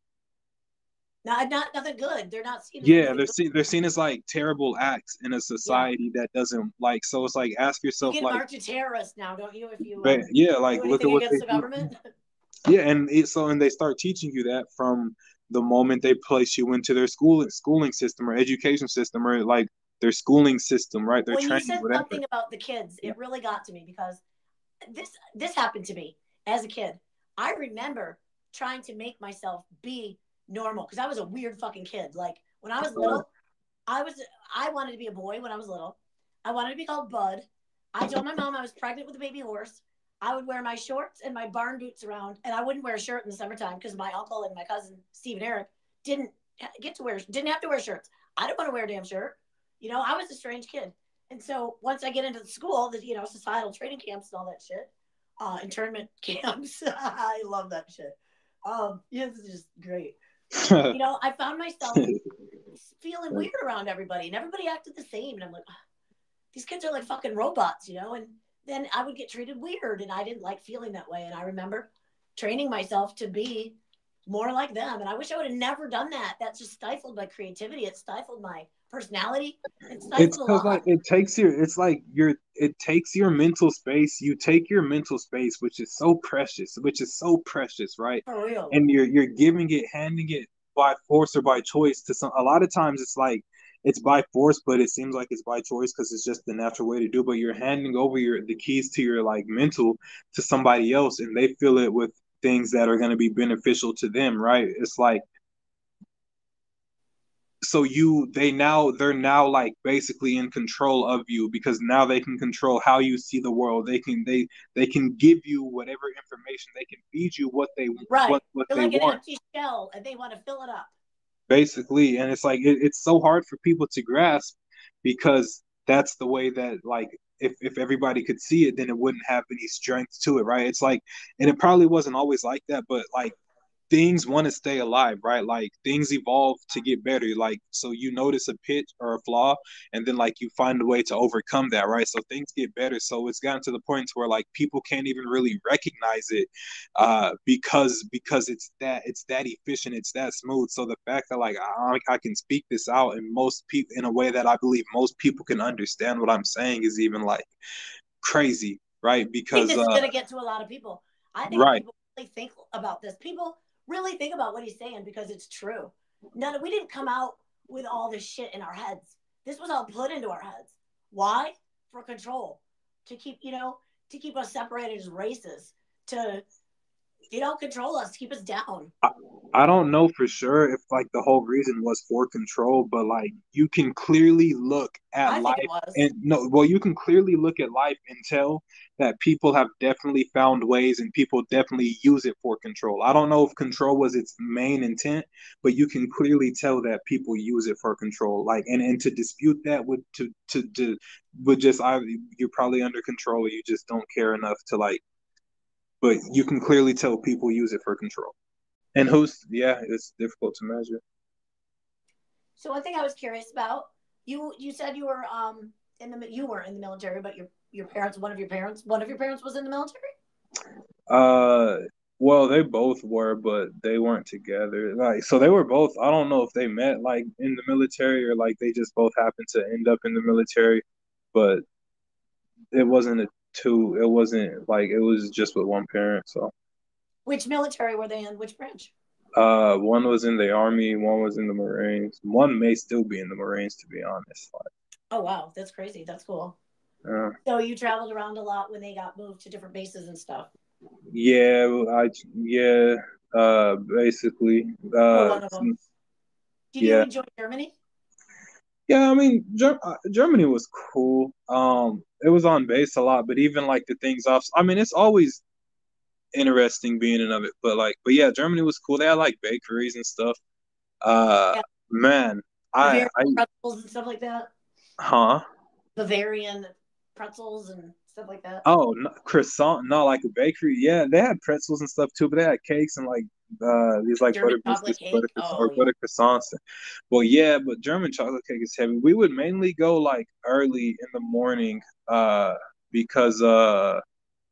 not, not nothing good. They're not seen. Yeah, they're seen. They're seen as like terrible acts in a society yeah. that doesn't like. So it's like ask yourself you like, marked a terrorist now, don't you? If you uh, yeah, like look at what they, the government. Yeah, and it, so and they start teaching you that from the moment they place you into their school schooling system or education system or like their schooling system, right? Their when training. you said whatever. something about the kids, it really got to me because this this happened to me as a kid. I remember trying to make myself be normal because I was a weird fucking kid. Like when I was little, I was I wanted to be a boy when I was little. I wanted to be called Bud. I told my mom I was pregnant with a baby horse. I would wear my shorts and my barn boots around, and I wouldn't wear a shirt in the summertime because my uncle and my cousin Steve and Eric didn't get to wear didn't have to wear shirts. I didn't want to wear a damn shirt. You know, I was a strange kid. And so once I get into the school, the you know societal training camps and all that shit, uh, internment camps, I love that shit. Um, yeah, this is just great. You know, I found myself feeling weird around everybody, and everybody acted the same. And I'm like, these kids are like fucking robots, you know. And then I would get treated weird, and I didn't like feeling that way. And I remember training myself to be more like them. And I wish I would have never done that. That just stifled my creativity. It stifled my personality. It it's because like it takes your it's like your it takes your mental space. You take your mental space, which is so precious, which is so precious, right? For real. And you're you're giving it, handing it by force or by choice to some a lot of times it's like it's by force, but it seems like it's by choice because it's just the natural way to do. But you're handing over your the keys to your like mental to somebody else, and they fill it with things that are going to be beneficial to them, right? It's like so you they now they're now like basically in control of you because now they can control how you see the world. They can they they can give you whatever information. They can feed you what they right. what, what You're they like want. an empty shell and they want to fill it up. Basically and it's like it, it's so hard for people to grasp because that's the way that like if, if everybody could see it then it wouldn't have any strength to it right? It's like and it probably wasn't always like that but like things want to stay alive, right? Like things evolve to get better. Like so you notice a pitch or a flaw and then like you find a way to overcome that, right? So things get better. So it's gotten to the point where like people can't even really recognize it uh because because it's that it's that efficient, it's that smooth. So the fact that like I, I can speak this out and most people in a way that I believe most people can understand what I'm saying is even like crazy, right? Because this is uh, going to get to a lot of people i think right. people really think about this people really think about what he's saying because it's true. None of, we didn't come out with all this shit in our heads. This was all put into our heads. Why? For control. To keep you know to keep us separated as races to you know control us keep us down I don't know for sure if like the whole reason was for control, but like you can clearly look at i life and no, well, you can clearly look at life and tell that people have definitely found ways and people definitely use it for control. I don't know if control was its main intent, but you can clearly tell that people use it for control. Like and, and to dispute that would to to to would just I you're probably under control or you just don't care enough to like but you can clearly tell people use it for control. And who's yeah, it's difficult to measure. so one thing i was curious about you you said you were um in the you were in the military but your your parents one of your parents one of your parents was in the military Uh, well, they both were, but they weren't together. Like, so they were both. I don't know if they met like in the military or like they just both happened to end up in the military, but it wasn't a two. It wasn't like it was just with one parent. So, which military were they in which branch uh, one was in the army, one was in the Marines. One may still be in the Marines, to be honest. Like, oh wow that's crazy that's cool uh, so you traveled around a lot when they got moved to different bases and stuff yeah, I yeah. Uh, basically, uh, them. did yeah. you enjoy germany Yeah, I mean, Ger- uh, Germany was cool. Um, it was on base a lot, but even like the things off. I mean, it's always interesting being in of it, but like, but yeah, Germany was cool. They had like bakeries and stuff. Uh, Yeah. man, I, I, pretzels and stuff like that huh? bavarian pretzels and stuff like that Oh, no, croissant, not like a bakery. Yeah, they had pretzels and stuff too, but they had cakes and like uh these like German butter biscuits, butter cake? Oh, or butter croissants. Well, yeah, but German chocolate cake is heavy. We would mainly go like early in the morning, uh, because uh,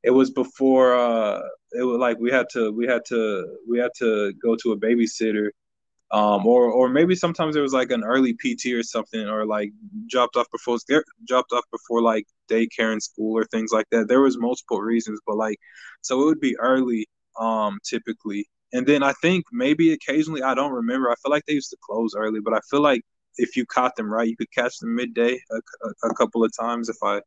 it was before uh, it was like we had to we had to we had to go to a babysitter. Um, or or maybe sometimes it was like an early PT or something, or like dropped off before dropped off before like daycare and school or things like that. There was multiple reasons, but like so it would be early, um, typically. And then I think maybe occasionally I don't remember. I feel like they used to close early, but I feel like if you caught them right, you could catch them midday a, a, a couple of times. If I,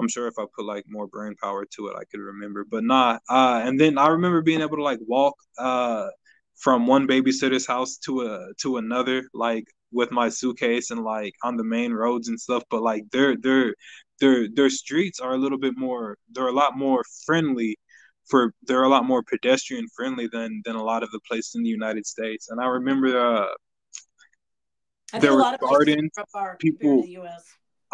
I'm sure if I put like more brain power to it, I could remember. But not. Uh, and then I remember being able to like walk uh from one babysitter's house to a to another like with my suitcase and like on the main roads and stuff. But like their their their their streets are a little bit more. They're a lot more friendly for they're a lot more pedestrian friendly than than a lot of the places in the United States. And I remember uh, I there a were lot of gardens, in Europe are people- compared to the U.S.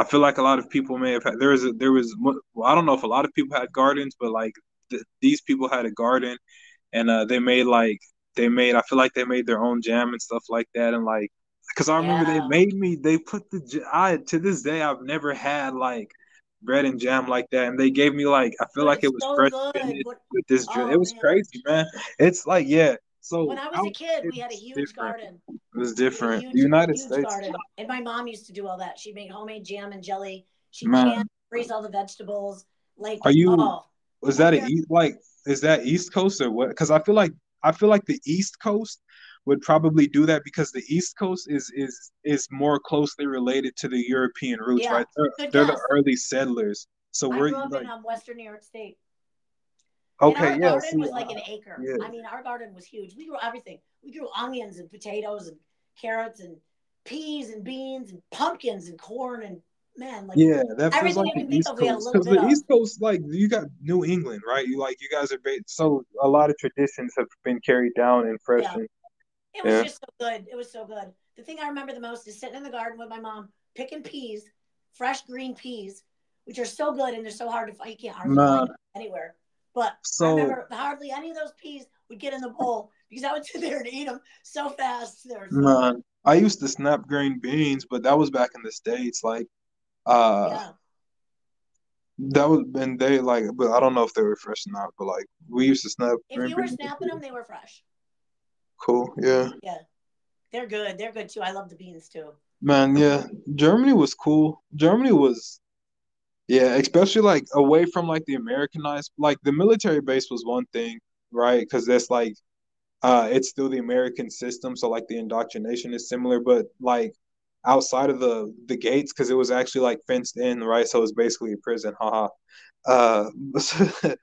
I feel like a lot of people may have had there was a, there was well, I don't know if a lot of people had gardens, but like th- these people had a garden, and uh, they made like they made I feel like they made their own jam and stuff like that, and like because I remember Yeah. they made me they put the I to this day I've never had like bread and jam like that, and they gave me like I feel like it was so fresh good. spinach What- with this. Oh, it was man. crazy, man. It's like yeah. So When I was a kid, we had a huge different. garden. It was We had a different. huge, the United huge States. garden. And my mom used to do all that. She made homemade jam and jelly. She canned, freeze all the vegetables. Like, Are you- oh, Was that a like is that East Coast or what? Because I feel like I feel like the East Coast would probably do that because the East Coast is is is more closely related to the European roots, Yeah, right? They're, they're the early settlers. So I we're grew up like, in um, Western New York State. and okay, our yeah. garden see, was like an acre. yeah. I mean, our garden was huge. We grew everything. We grew onions and potatoes and carrots and peas and beans and pumpkins and corn and man, like Yeah, that feels everything like the East of, we had a Coast. Because the of. East Coast, like you got New England, right? You like you guys are ba- so a lot of traditions have been carried down and fresh. Yeah. and- It was Yeah. just so good. It was so good. The thing I remember the most is sitting in the garden with my mom, picking peas, fresh green peas, which are so good and they're so hard to find. You can't hardly Man. find them anywhere. But I remember hardly any of those peas would get in the bowl because I would sit there and eat them so fast. They were so man, I used to snap green beans, but that was back in the states. Like, uh, yeah. that was and they like, but I don't know if they were fresh or not. But like, we used to snap. If you were snapping them, they were fresh. Cool, Yeah. yeah, They're good. They're good too. I love the beans too. man, yeah. Germany was cool. Germany was, yeah, especially like away from like the Americanized, like the military base was one thing, right? Because that's like, uh, it's still the American system, so like the indoctrination is similar, but like outside of the the gates, because it was actually like fenced in, right? So it was basically a prison, haha. Uh,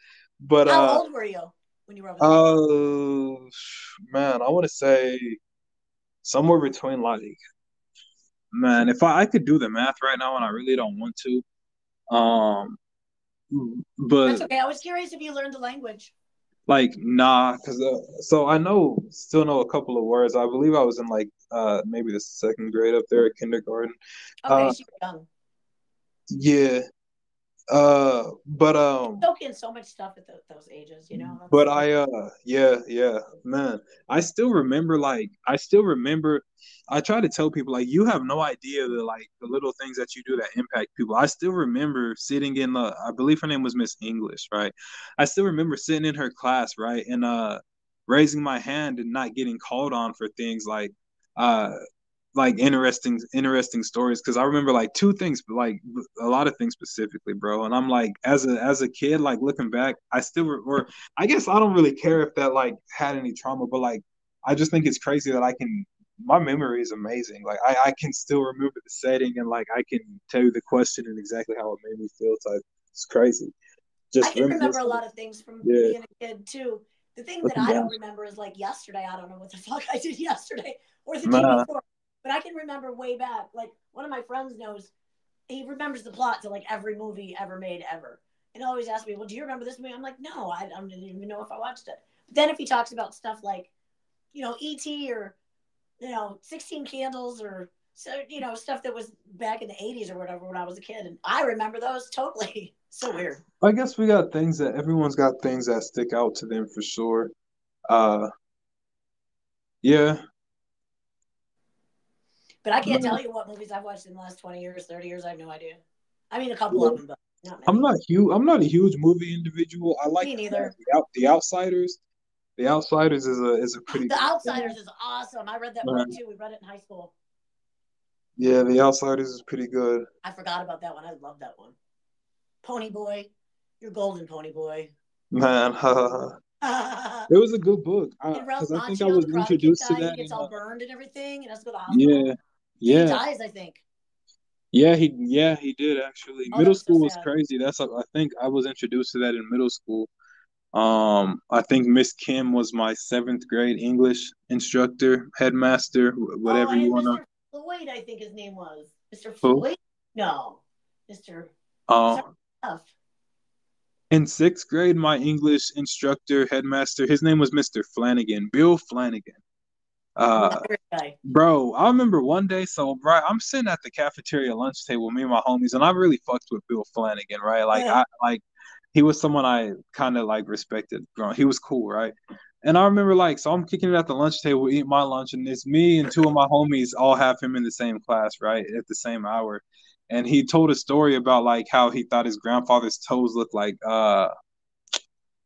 but How uh. old were you when you were? Oh man, I want to say somewhere between like man, if I, I could do the math right now and I really don't want to. Um but That's okay. I was curious if you learned the language. like nah cuz uh, so I know still know a couple of words. I believe I was in like uh maybe the second grade up there at kindergarten. Okay, Uh, so you're young. Yeah. Uh but um Soak in so much stuff at tho- those ages, you know. That's- But I uh yeah, yeah, man. I still remember like I still remember I try to tell people like you have no idea the like the little things that you do that impact people. I still remember sitting in the I believe her name was Miss English, right? I still remember sitting in her class, right? And uh raising my hand and not getting called on for things like uh like interesting interesting stories. Because I remember like two things like a lot of things specifically bro. And I'm like as a as a kid like looking back I still or I guess I don't really care if that like had any trauma but like I just think it's crazy that I can my memory is amazing. Like I, I can still remember the setting and like I can tell you the question and exactly how it made me feel. Type it's crazy. Just I can remember a lot of things from Yeah. being a kid too. The thing that I don't remember is like yesterday. I don't know what the fuck I did yesterday or the Nah. day before, but I can remember way back. Like one of my friends knows, he remembers the plot to like every movie ever made ever, and always ask me, "Well, do you remember this movie?" I'm like, "No, I, I don't even know if I watched it." But then if he talks about stuff like, you know, E.T. or you know, Sixteen Candles or so you know stuff that was back in the 80s or whatever when I was a kid, and I remember those totally. so weird. I guess we got things that everyone's got things that stick out to them for sure. Uh, yeah, But I can't tell you what movies I've watched in the last 20 years, 30 years. I have no idea. I mean, a couple of them, but not many. I'm not huge. I'm not a huge movie individual. I like Me neither. The, Out- the Outsiders. The Outsiders is a is a pretty. The Outsiders is awesome. I read that Right. book too. We read it in high school. Yeah, The Outsiders is pretty good. I forgot about that one. I love that one. Pony Boy, you're golden, Pony Boy. Man, it was a good book. Because I, think I was introduced to guy, he that. gets all uh, burned and everything, and has to go to hospital. yeah, He yeah, dies, I think. yeah. He yeah he did actually. Oh, middle that's so school was crazy. That's I think I was introduced to that in middle school. Um, I think Miss Kim was my seventh grade English instructor, headmaster, whatever oh, you want to. Floyd, I think his name was. Mr. Who? Floyd? No. Mr. Um, in sixth grade, my English instructor, headmaster, his name was Mr. Flanagan, Bill Flanagan. Uh, bro, I remember one day. So, right, I'm sitting at the cafeteria lunch table, me and my homies, and I really fucked with Bill Flanagan, right? Like, Yeah. I like he was someone I kind of like respected. He was cool, right? And I remember like, so I'm kicking it at the lunch table, eating my lunch, and it's me and two of my homies all have him in the same class, right, at the same hour. And he told a story about like how he thought his grandfather's toes looked like uh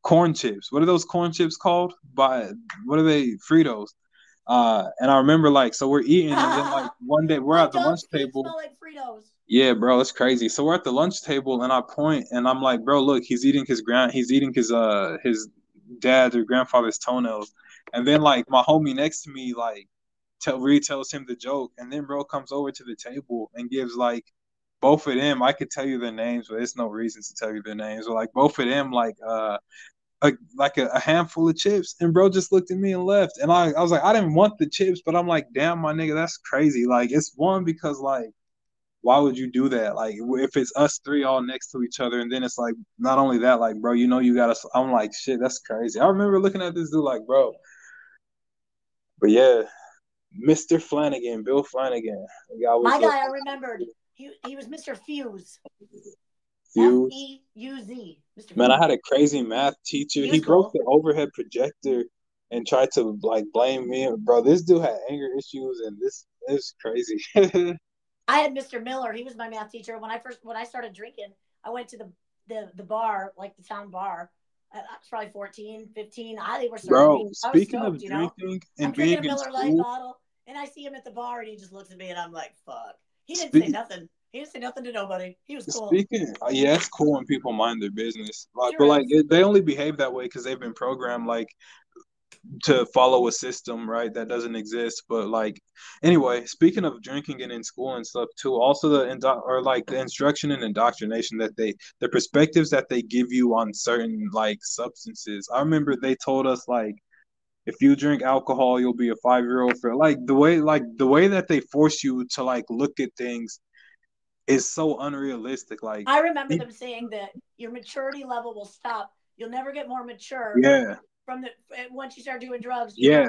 corn chips. What are those corn chips called? By what are they? Fritos. Uh, and I remember like, so we're eating, and then like one day we're at the lunch table. Like. Yeah, bro, it's crazy. So we're at the lunch table, and I point, and I'm like, bro, look, he's eating his grand, he's eating his uh his dad's or grandfather's toenails, And then like my homie next to me like tell retells him the joke, and then bro comes over to the table and gives like both of them. I could tell you their names, but it's no reason to tell you their names. But like both of them, like uh, a, like a, a, handful of chips, and bro just looked at me and left. And I, I was like, I didn't want the chips, but I'm like, damn, my nigga, that's crazy. Like it's one because like, why would you do that? Like if it's us three all next to each other, and then it's like not only that, like bro, you know you gotta. I'm like, shit, that's crazy. I remember looking at this dude like, bro. But yeah, Mr. Flanagan, Bill Flanagan. My guy, I remembered. He he was Mr. Fuse. Fuse. F-E-U-Z. Mr. Man, I had a crazy math teacher. He, he broke cool. the overhead projector and tried to like blame me. Bro, this dude had anger issues and this is crazy. I had Mr. Miller. He was my math teacher. When I first when I started drinking, I went to the the, the bar, like the town bar. I was probably 14, 15. I they were Bro, speaking stoked, of you know? drinking and I'm being a Miller Lite bottle, and I see him at the bar, and he just looks at me, and I'm like, "Fuck." He didn't Speak- say nothing. He didn't say nothing to nobody. He was cool. Speaking, uh, yeah, it's cool when people mind their business. Like, but like it, they only behave that way because they've been programmed like to follow a system, right? That doesn't exist. But like, anyway, speaking of drinking and in school and stuff too, also the indo- or like the instruction and indoctrination that they, the perspectives that they give you on certain like substances. I remember they told us like if you drink alcohol, you'll be a five year old for like the way like the way that they force you to like look at things is so unrealistic. Like I remember them saying that your maturity level will stop. You'll never get more mature. Yeah. From the once you start doing drugs, yeah.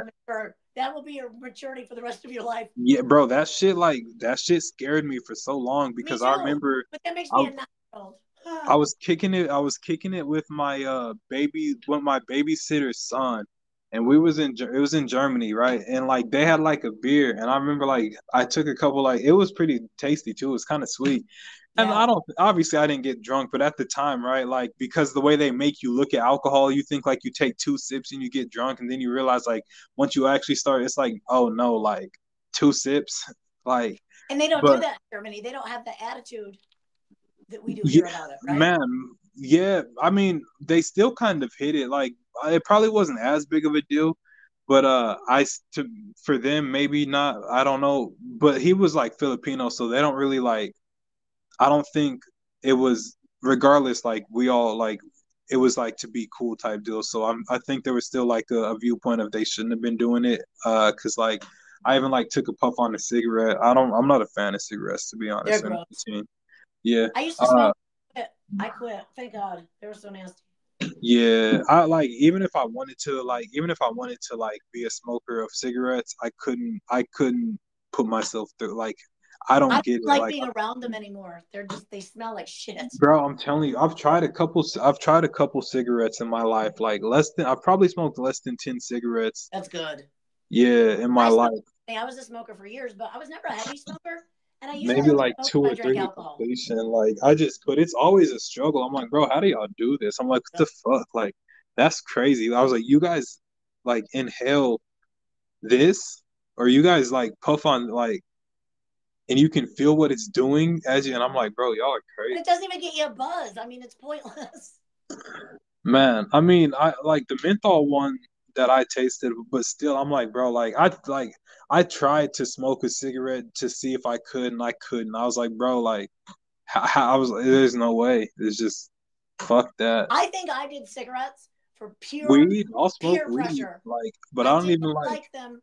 That will be your maturity for the rest of your life. Yeah, bro, that shit like that shit scared me for so long because I remember. But that makes me I, a nine year old. I was kicking it. I was kicking it with my uh baby, with my babysitter's son, and we was in it was in Germany, right? And like they had like a beer, and I remember like I took a couple, like it was pretty tasty too. It was kind of sweet. And. I don't obviously I didn't get drunk, but at the time, right, like because the way they make you look at alcohol, you think like you take two sips and you get drunk, and then you realize like once you actually start, it's like oh no, like two sips, like. And they don't but, do that in Germany. They don't have the attitude that we do here yeah, about it, right? Man, yeah. I mean, they still kind of hit it. Like it probably wasn't as big of a deal, but uh, I to for them maybe not. I don't know, but he was like Filipino, so they don't really like. I don't think it was regardless. Like we all like it was like to be cool type deal. So I'm I think there was still like a, a viewpoint of they shouldn't have been doing it. Uh, cause like I even like took a puff on a cigarette. I don't. I'm not a fan of cigarettes to be honest. Yeah. I used to smoke. I quit. Thank God. They were so nasty. Yeah, I like even if I wanted to like even if I wanted to like be a smoker of cigarettes, I couldn't I couldn't put myself through like I don't I get like, like being around them anymore. They're just they smell like shit. Bro, I'm telling you, I've tried a couple I've tried a couple cigarettes in my life. Like less than I've probably smoked less than 10 cigarettes. That's good. Yeah, in my I life. I was a smoker for years, but I was never a heavy smoker maybe like two or three completion. Like I just, but it's always a struggle. I'm like, bro, how do y'all do this? I'm like, what the fuck? Like that's crazy. I was like, you guys like inhale this, or you guys like puff on like, and you can feel what it's doing as you. And I'm like, bro, y'all are crazy. But it doesn't even get you a buzz. I mean, it's pointless. Man, I mean, I like the menthol one that I tasted, but still, I'm like, bro, like I like I tried to smoke a cigarette to see if I could, and I couldn't. I was like, bro, like, I was, there's no way. It's just, fuck that. I think I did cigarettes for pure weed. I'll smoke peer weed, pressure. like, but I, I don't even like... like them.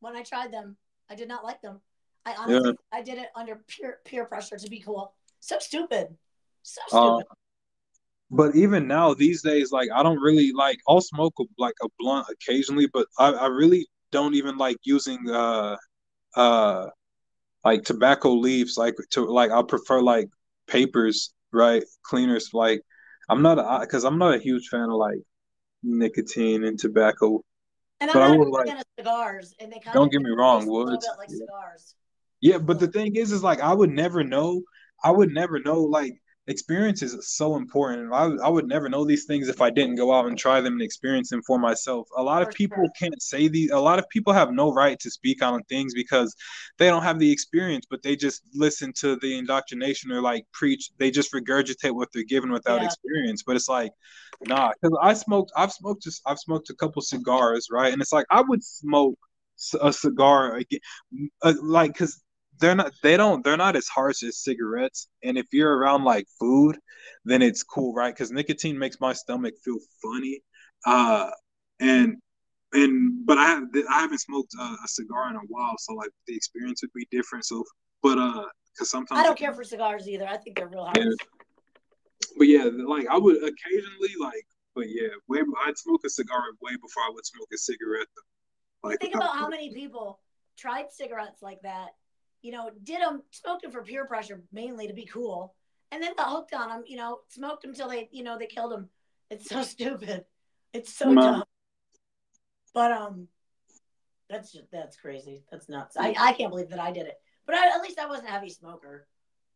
When I tried them, I did not like them. I honestly, yeah. I did it under peer peer pressure to be cool. So stupid. So uh, stupid. Uh, but even now, these days, like I don't really like. I'll smoke a, like a blunt occasionally, but I, I really don't even like using uh uh like tobacco leaves like to like I prefer like papers right cleaners like I'm not because I'm not a huge fan of like nicotine and tobacco. And I'm not I would, like, cigars, and they kind don't get me wrong, woods. Like yeah. cigars. Yeah, but the thing is, is like I would never know. I would never know like experience is so important. I, I would never know these things if I didn't go out and try them and experience them for myself. A lot of people can't say these. A lot of people have no right to speak on things because they don't have the experience, but they just listen to the indoctrination or like preach. They just regurgitate what they're given without yeah. experience. But it's like, nah, because I smoked. I've smoked. Just I've smoked a couple cigars, right? And it's like I would smoke a cigar again, uh, like because they're not they don't they're not as harsh as cigarettes. And if you're around like food then it's cool right? Because nicotine makes my stomach feel funny. Uh and and but i have i haven't smoked a, a cigar in a while so like the experience would be different. So but uh because sometimes i don't care for cigars either. I think they're real harsh. But yeah like i would occasionally like but yeah way i'd smoke a cigar way before i would smoke a cigarette like think about how many people tried cigarettes like that you know, did them, smoked them for peer pressure mainly to be cool, and then got hooked on them. You know, smoked them till they, you know, they killed them. It's so stupid. It's so no. dumb. But um, that's just that's crazy. That's nuts. I I can't believe that I did it. But I, at least I wasn't a heavy smoker.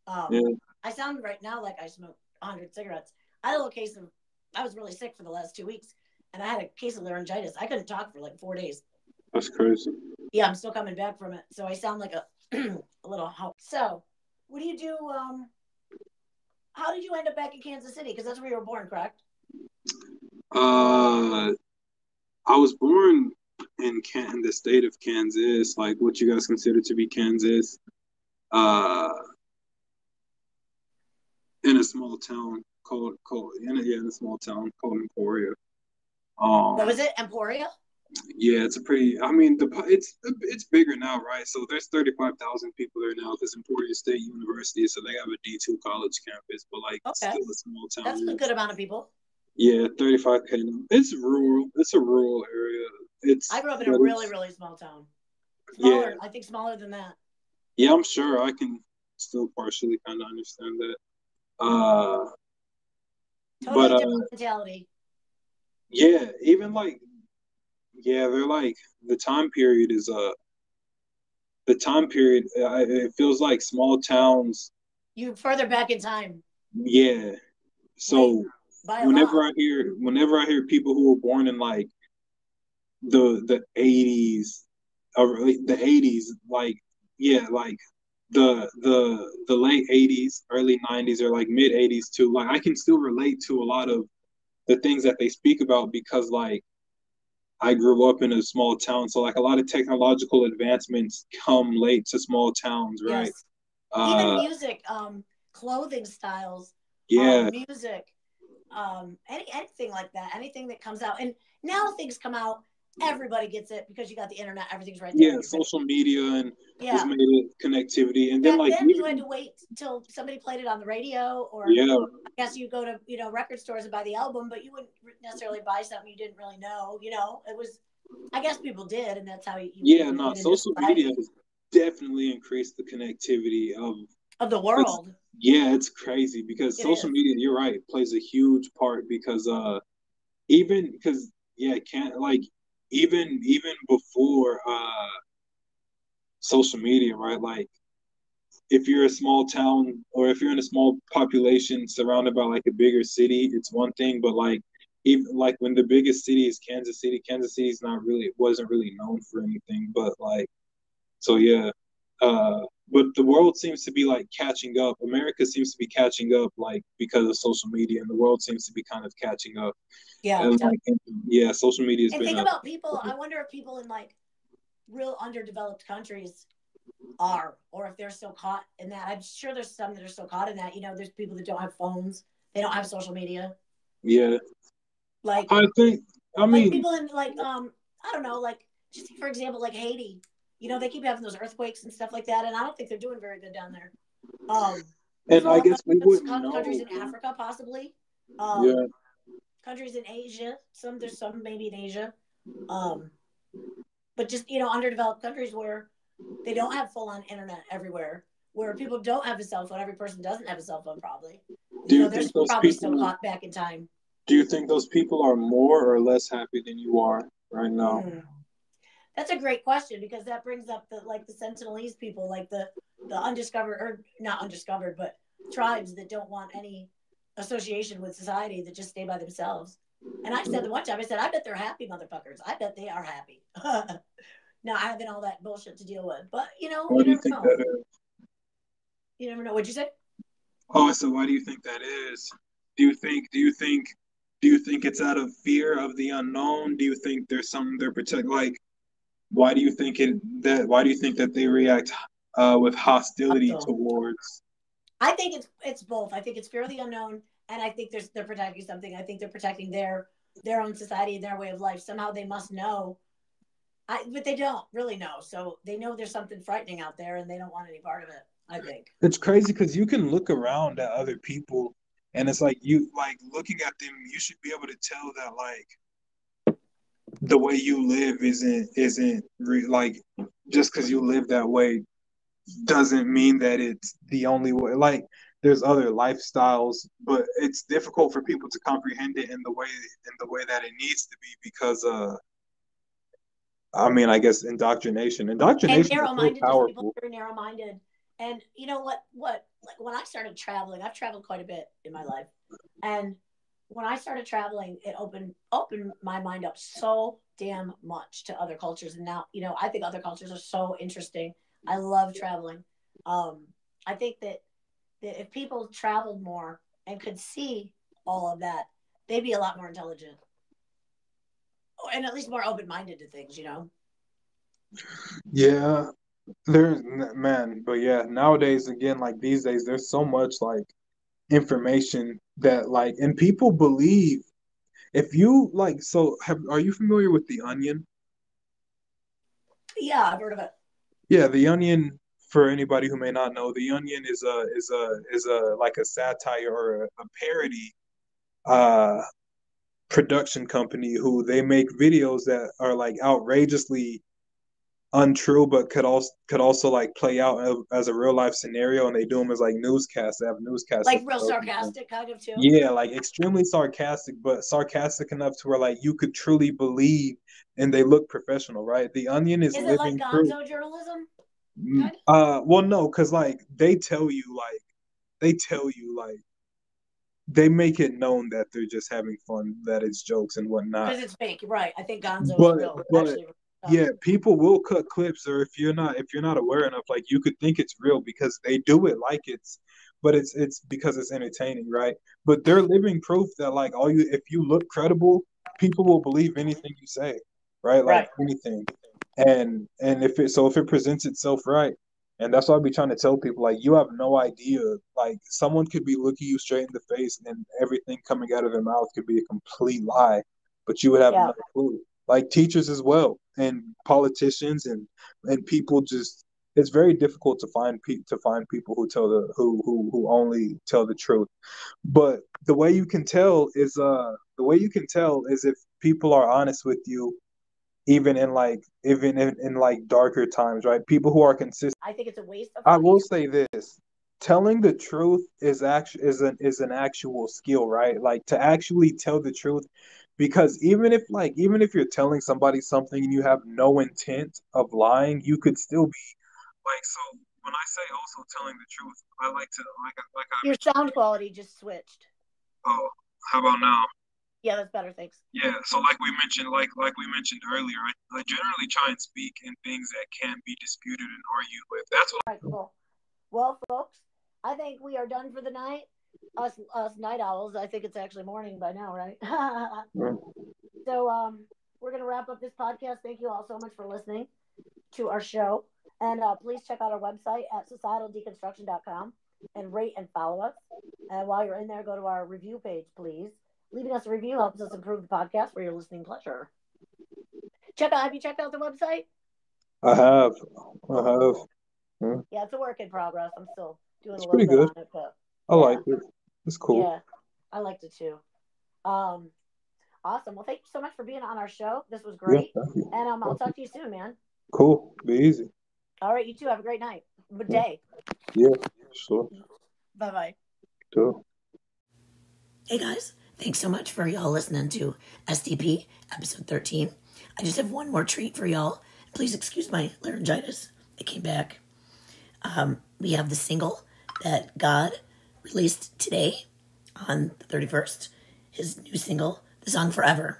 Um, yeah. I sound right now like I smoked 100 cigarettes. I had a little case of. I was really sick for the last two weeks, and I had a case of laryngitis. I couldn't talk for like four days. That's crazy. Yeah, I'm still coming back from it, so I sound like a a little help. So, what do you do? Um, how did you end up back in Kansas City? Because that's where you were born, correct? Uh, I was born in Can- in the state of Kansas, like what you guys consider to be Kansas. Uh, in a small town called called in a, yeah in a small town called Emporia. Um, what was it? Emporia. Yeah, it's a pretty. I mean, the it's it's bigger now, right? So there's thirty five thousand people there now because Emporia State University, so they have a D two college campus, but like okay. still a small town. That's a good amount of people. Yeah, thirty five k. It's rural. It's a rural area. It's. I grew up in a really really small town. Smaller, yeah. I think smaller than that. Yeah, I'm sure I can still partially kind of understand that. Uh, totally but, different uh, mentality. Yeah, even like yeah, they're like the time period is uh the time period. Uh, it feels like small towns. You further back in time. Yeah. So whenever I hear whenever I hear people who were born in like the the eighties or the eighties, like yeah, like the the the late eighties, early nineties, or like mid eighties too. Like I can still relate to a lot of the things that they speak about because like I grew up in a small town, so like a lot of technological advancements come late to small towns, right? Yes. Uh, Even music, um, clothing styles, yeah, um, music, um, any anything like that, anything that comes out, and now things come out everybody gets it because you got the internet. Everything's right there. Yeah, social media and yeah. made it connectivity. And then Back like then you had to wait until somebody played it on the radio, or yeah, I guess you go to you know record stores and buy the album, but you wouldn't necessarily buy something you didn't really know. You know, it was. I guess people did, and that's how you. Yeah, no, social media has definitely increased the connectivity of of the world. Yeah, it's crazy because it social is. media. You're right, plays a huge part because uh, even because yeah, can't like even even before uh, social media, right? Like if you're a small town or if you're in a small population surrounded by like a bigger city, it's one thing. But like even like when the biggest city is Kansas City, Kansas City is not really wasn't really known for anything. But like so yeah. Uh but the world seems to be like catching up. America seems to be catching up, like because of social media, and the world seems to be kind of catching up. Yeah, like, yeah. Social media. And think about people. I wonder if people in like real underdeveloped countries are, or if they're still caught in that. I'm sure there's some that are still caught in that. You know, there's people that don't have phones. They don't have social media. Yeah. Like I think. I mean, like people in like um I don't know like just for example like Haiti you know, they keep having those earthquakes and stuff like that, and I don't think they're doing very good down there. Um, and I guess we would countries in Africa possibly. Um, yeah. Countries in Asia, some there's some maybe in Asia, um, but just you know underdeveloped countries where they don't have full on internet everywhere, where people don't have a cell phone. Every person doesn't have a cell phone probably. Do you, you know, think those probably people, still caught back in time. Do you think those people are more or less happy than you are right now? Mm. That's a great question because that brings up the like the Sentinelese people, like the the undiscovered or not undiscovered, but tribes that don't want any association with society that just stay by themselves. And I said the one time, I said, I bet they're happy motherfuckers. I bet they are happy. not having all that bullshit to deal with. But you know, Why you never know. You never know. What'd you say? Oh, so why do you think that is? Do you think do you think do you think it's out of fear of the unknown? Do you think there's something they're protect like why do you think it that why do you think that they react uh with hostility towards I think it's it's both. I think it's fairly unknown, and I think there's they're protecting something. I think they're protecting their their own society and their way of life. Somehow they must know. I but they don't really know. So they know there's something frightening out there, and they don't want any part of it. I think. It's crazy because you can look around at other people and it's like you like looking at them, you should be able to tell that like the way you live isn't isn't re- like just because you live that way doesn't mean that it's the only way. Like there's other lifestyles, but it's difficult for people to comprehend it in the way in the way that it needs to be because uh I mean, I guess indoctrination. Indoctrination very narrow-minded, people are narrow-minded. And you know what? What like when I started traveling, I've traveled quite a bit in my life, and when I started traveling, it opened opened my mind up so damn much to other cultures. And now, you know, I think other cultures are so interesting. I love traveling. Um, I think that that if people traveled more and could see all of that, they'd be a lot more intelligent, and at least more open minded to things. You know. Yeah, there's man, but yeah, nowadays again, like these days, there's so much like information that like, and people believe if you like. So, have are you familiar with The Onion? Yeah, I've heard of it. Yeah, The Onion. For anybody who may not know, The Onion is a is a is a like a satire or a, a parody uh production company who they make videos that are like outrageously untrue, but could also could also like play out as- a real life scenario, and they do them as like newscasts. They have newscasts, Like real sarcastic, kind of too. Yeah, like extremely sarcastic, but sarcastic enough to where like you could truly believe, and they look professional, right? The Onion is, Is it like living proof. Journalism? Mm, Uh, well, no, because like they tell you, like they tell you, like they make it known that they're just having fun, that it's jokes and whatnot. Because it's fake, right? I think Gonzo But- is real. but- actually, Yeah, people will cut clips, or if you're not if you're not aware enough, like you could think it's real because they do it like it's, but it's it's because it's entertaining, right? But they're living proof that like all you if you look credible, people will believe anything you say, right? Like Right. anything, and and if it so if it presents itself right, and that's why I be trying to tell people like you have no idea, like someone could be looking you straight in the face, and everything coming out of their mouth could be a complete lie, but you would have Yeah. no clue like teachers as well and politicians and and people just it's very difficult to find pe- to find people who tell the who who who only tell the truth but the way you can tell is uh the way you can tell is if people are honest with you even in like even in, in like darker times right people who are consistent I think it's a waste of I will say this. Telling the truth is actually is an is an actual skill, right? Like to actually tell the truth because even if like even if you're telling somebody something and you have no intent of lying, you could still be like so when I say also telling the truth, I like to like like I Your sound quality just switched. oh, how about now? Yeah, that's better. Thanks. Yeah, so like we mentioned, like like we mentioned earlier, I, I generally try and speak in things that can't be disputed and argued with. That's what All right, cool. Well, folks, I think we are done for the night. Us, us night owls. I think it's actually morning by now, right? so, um, we're gonna wrap up this podcast. Thank you all so much for listening to our show, and uh, please check out our website at societaldeconstruction.com and rate and follow us. And while you're in there, go to our review page, please. Leaving us a review helps us improve the podcast for your listening pleasure. Check out. Have you checked out the website? I have. I have. Yeah, it's a work in progress. I'm still doing It's a little pretty bit good. on it, but I Yeah. like it. It's cool. yeah, I liked it too. Um, awesome. Well, thank you so much for being on our show. This was great, thank you. and um, I'll talk to you soon, man. Cool. Be easy. All right, you too. Have a great night. Good day. Yeah, sure. Bye bye. Sure. Hey guys, thanks so much for y'all listening to SDP episode 13. I just have one more treat for y'all. Please excuse my laryngitis. It came back. Um, we have the single that God released today on the 31st his new single, the song Forever.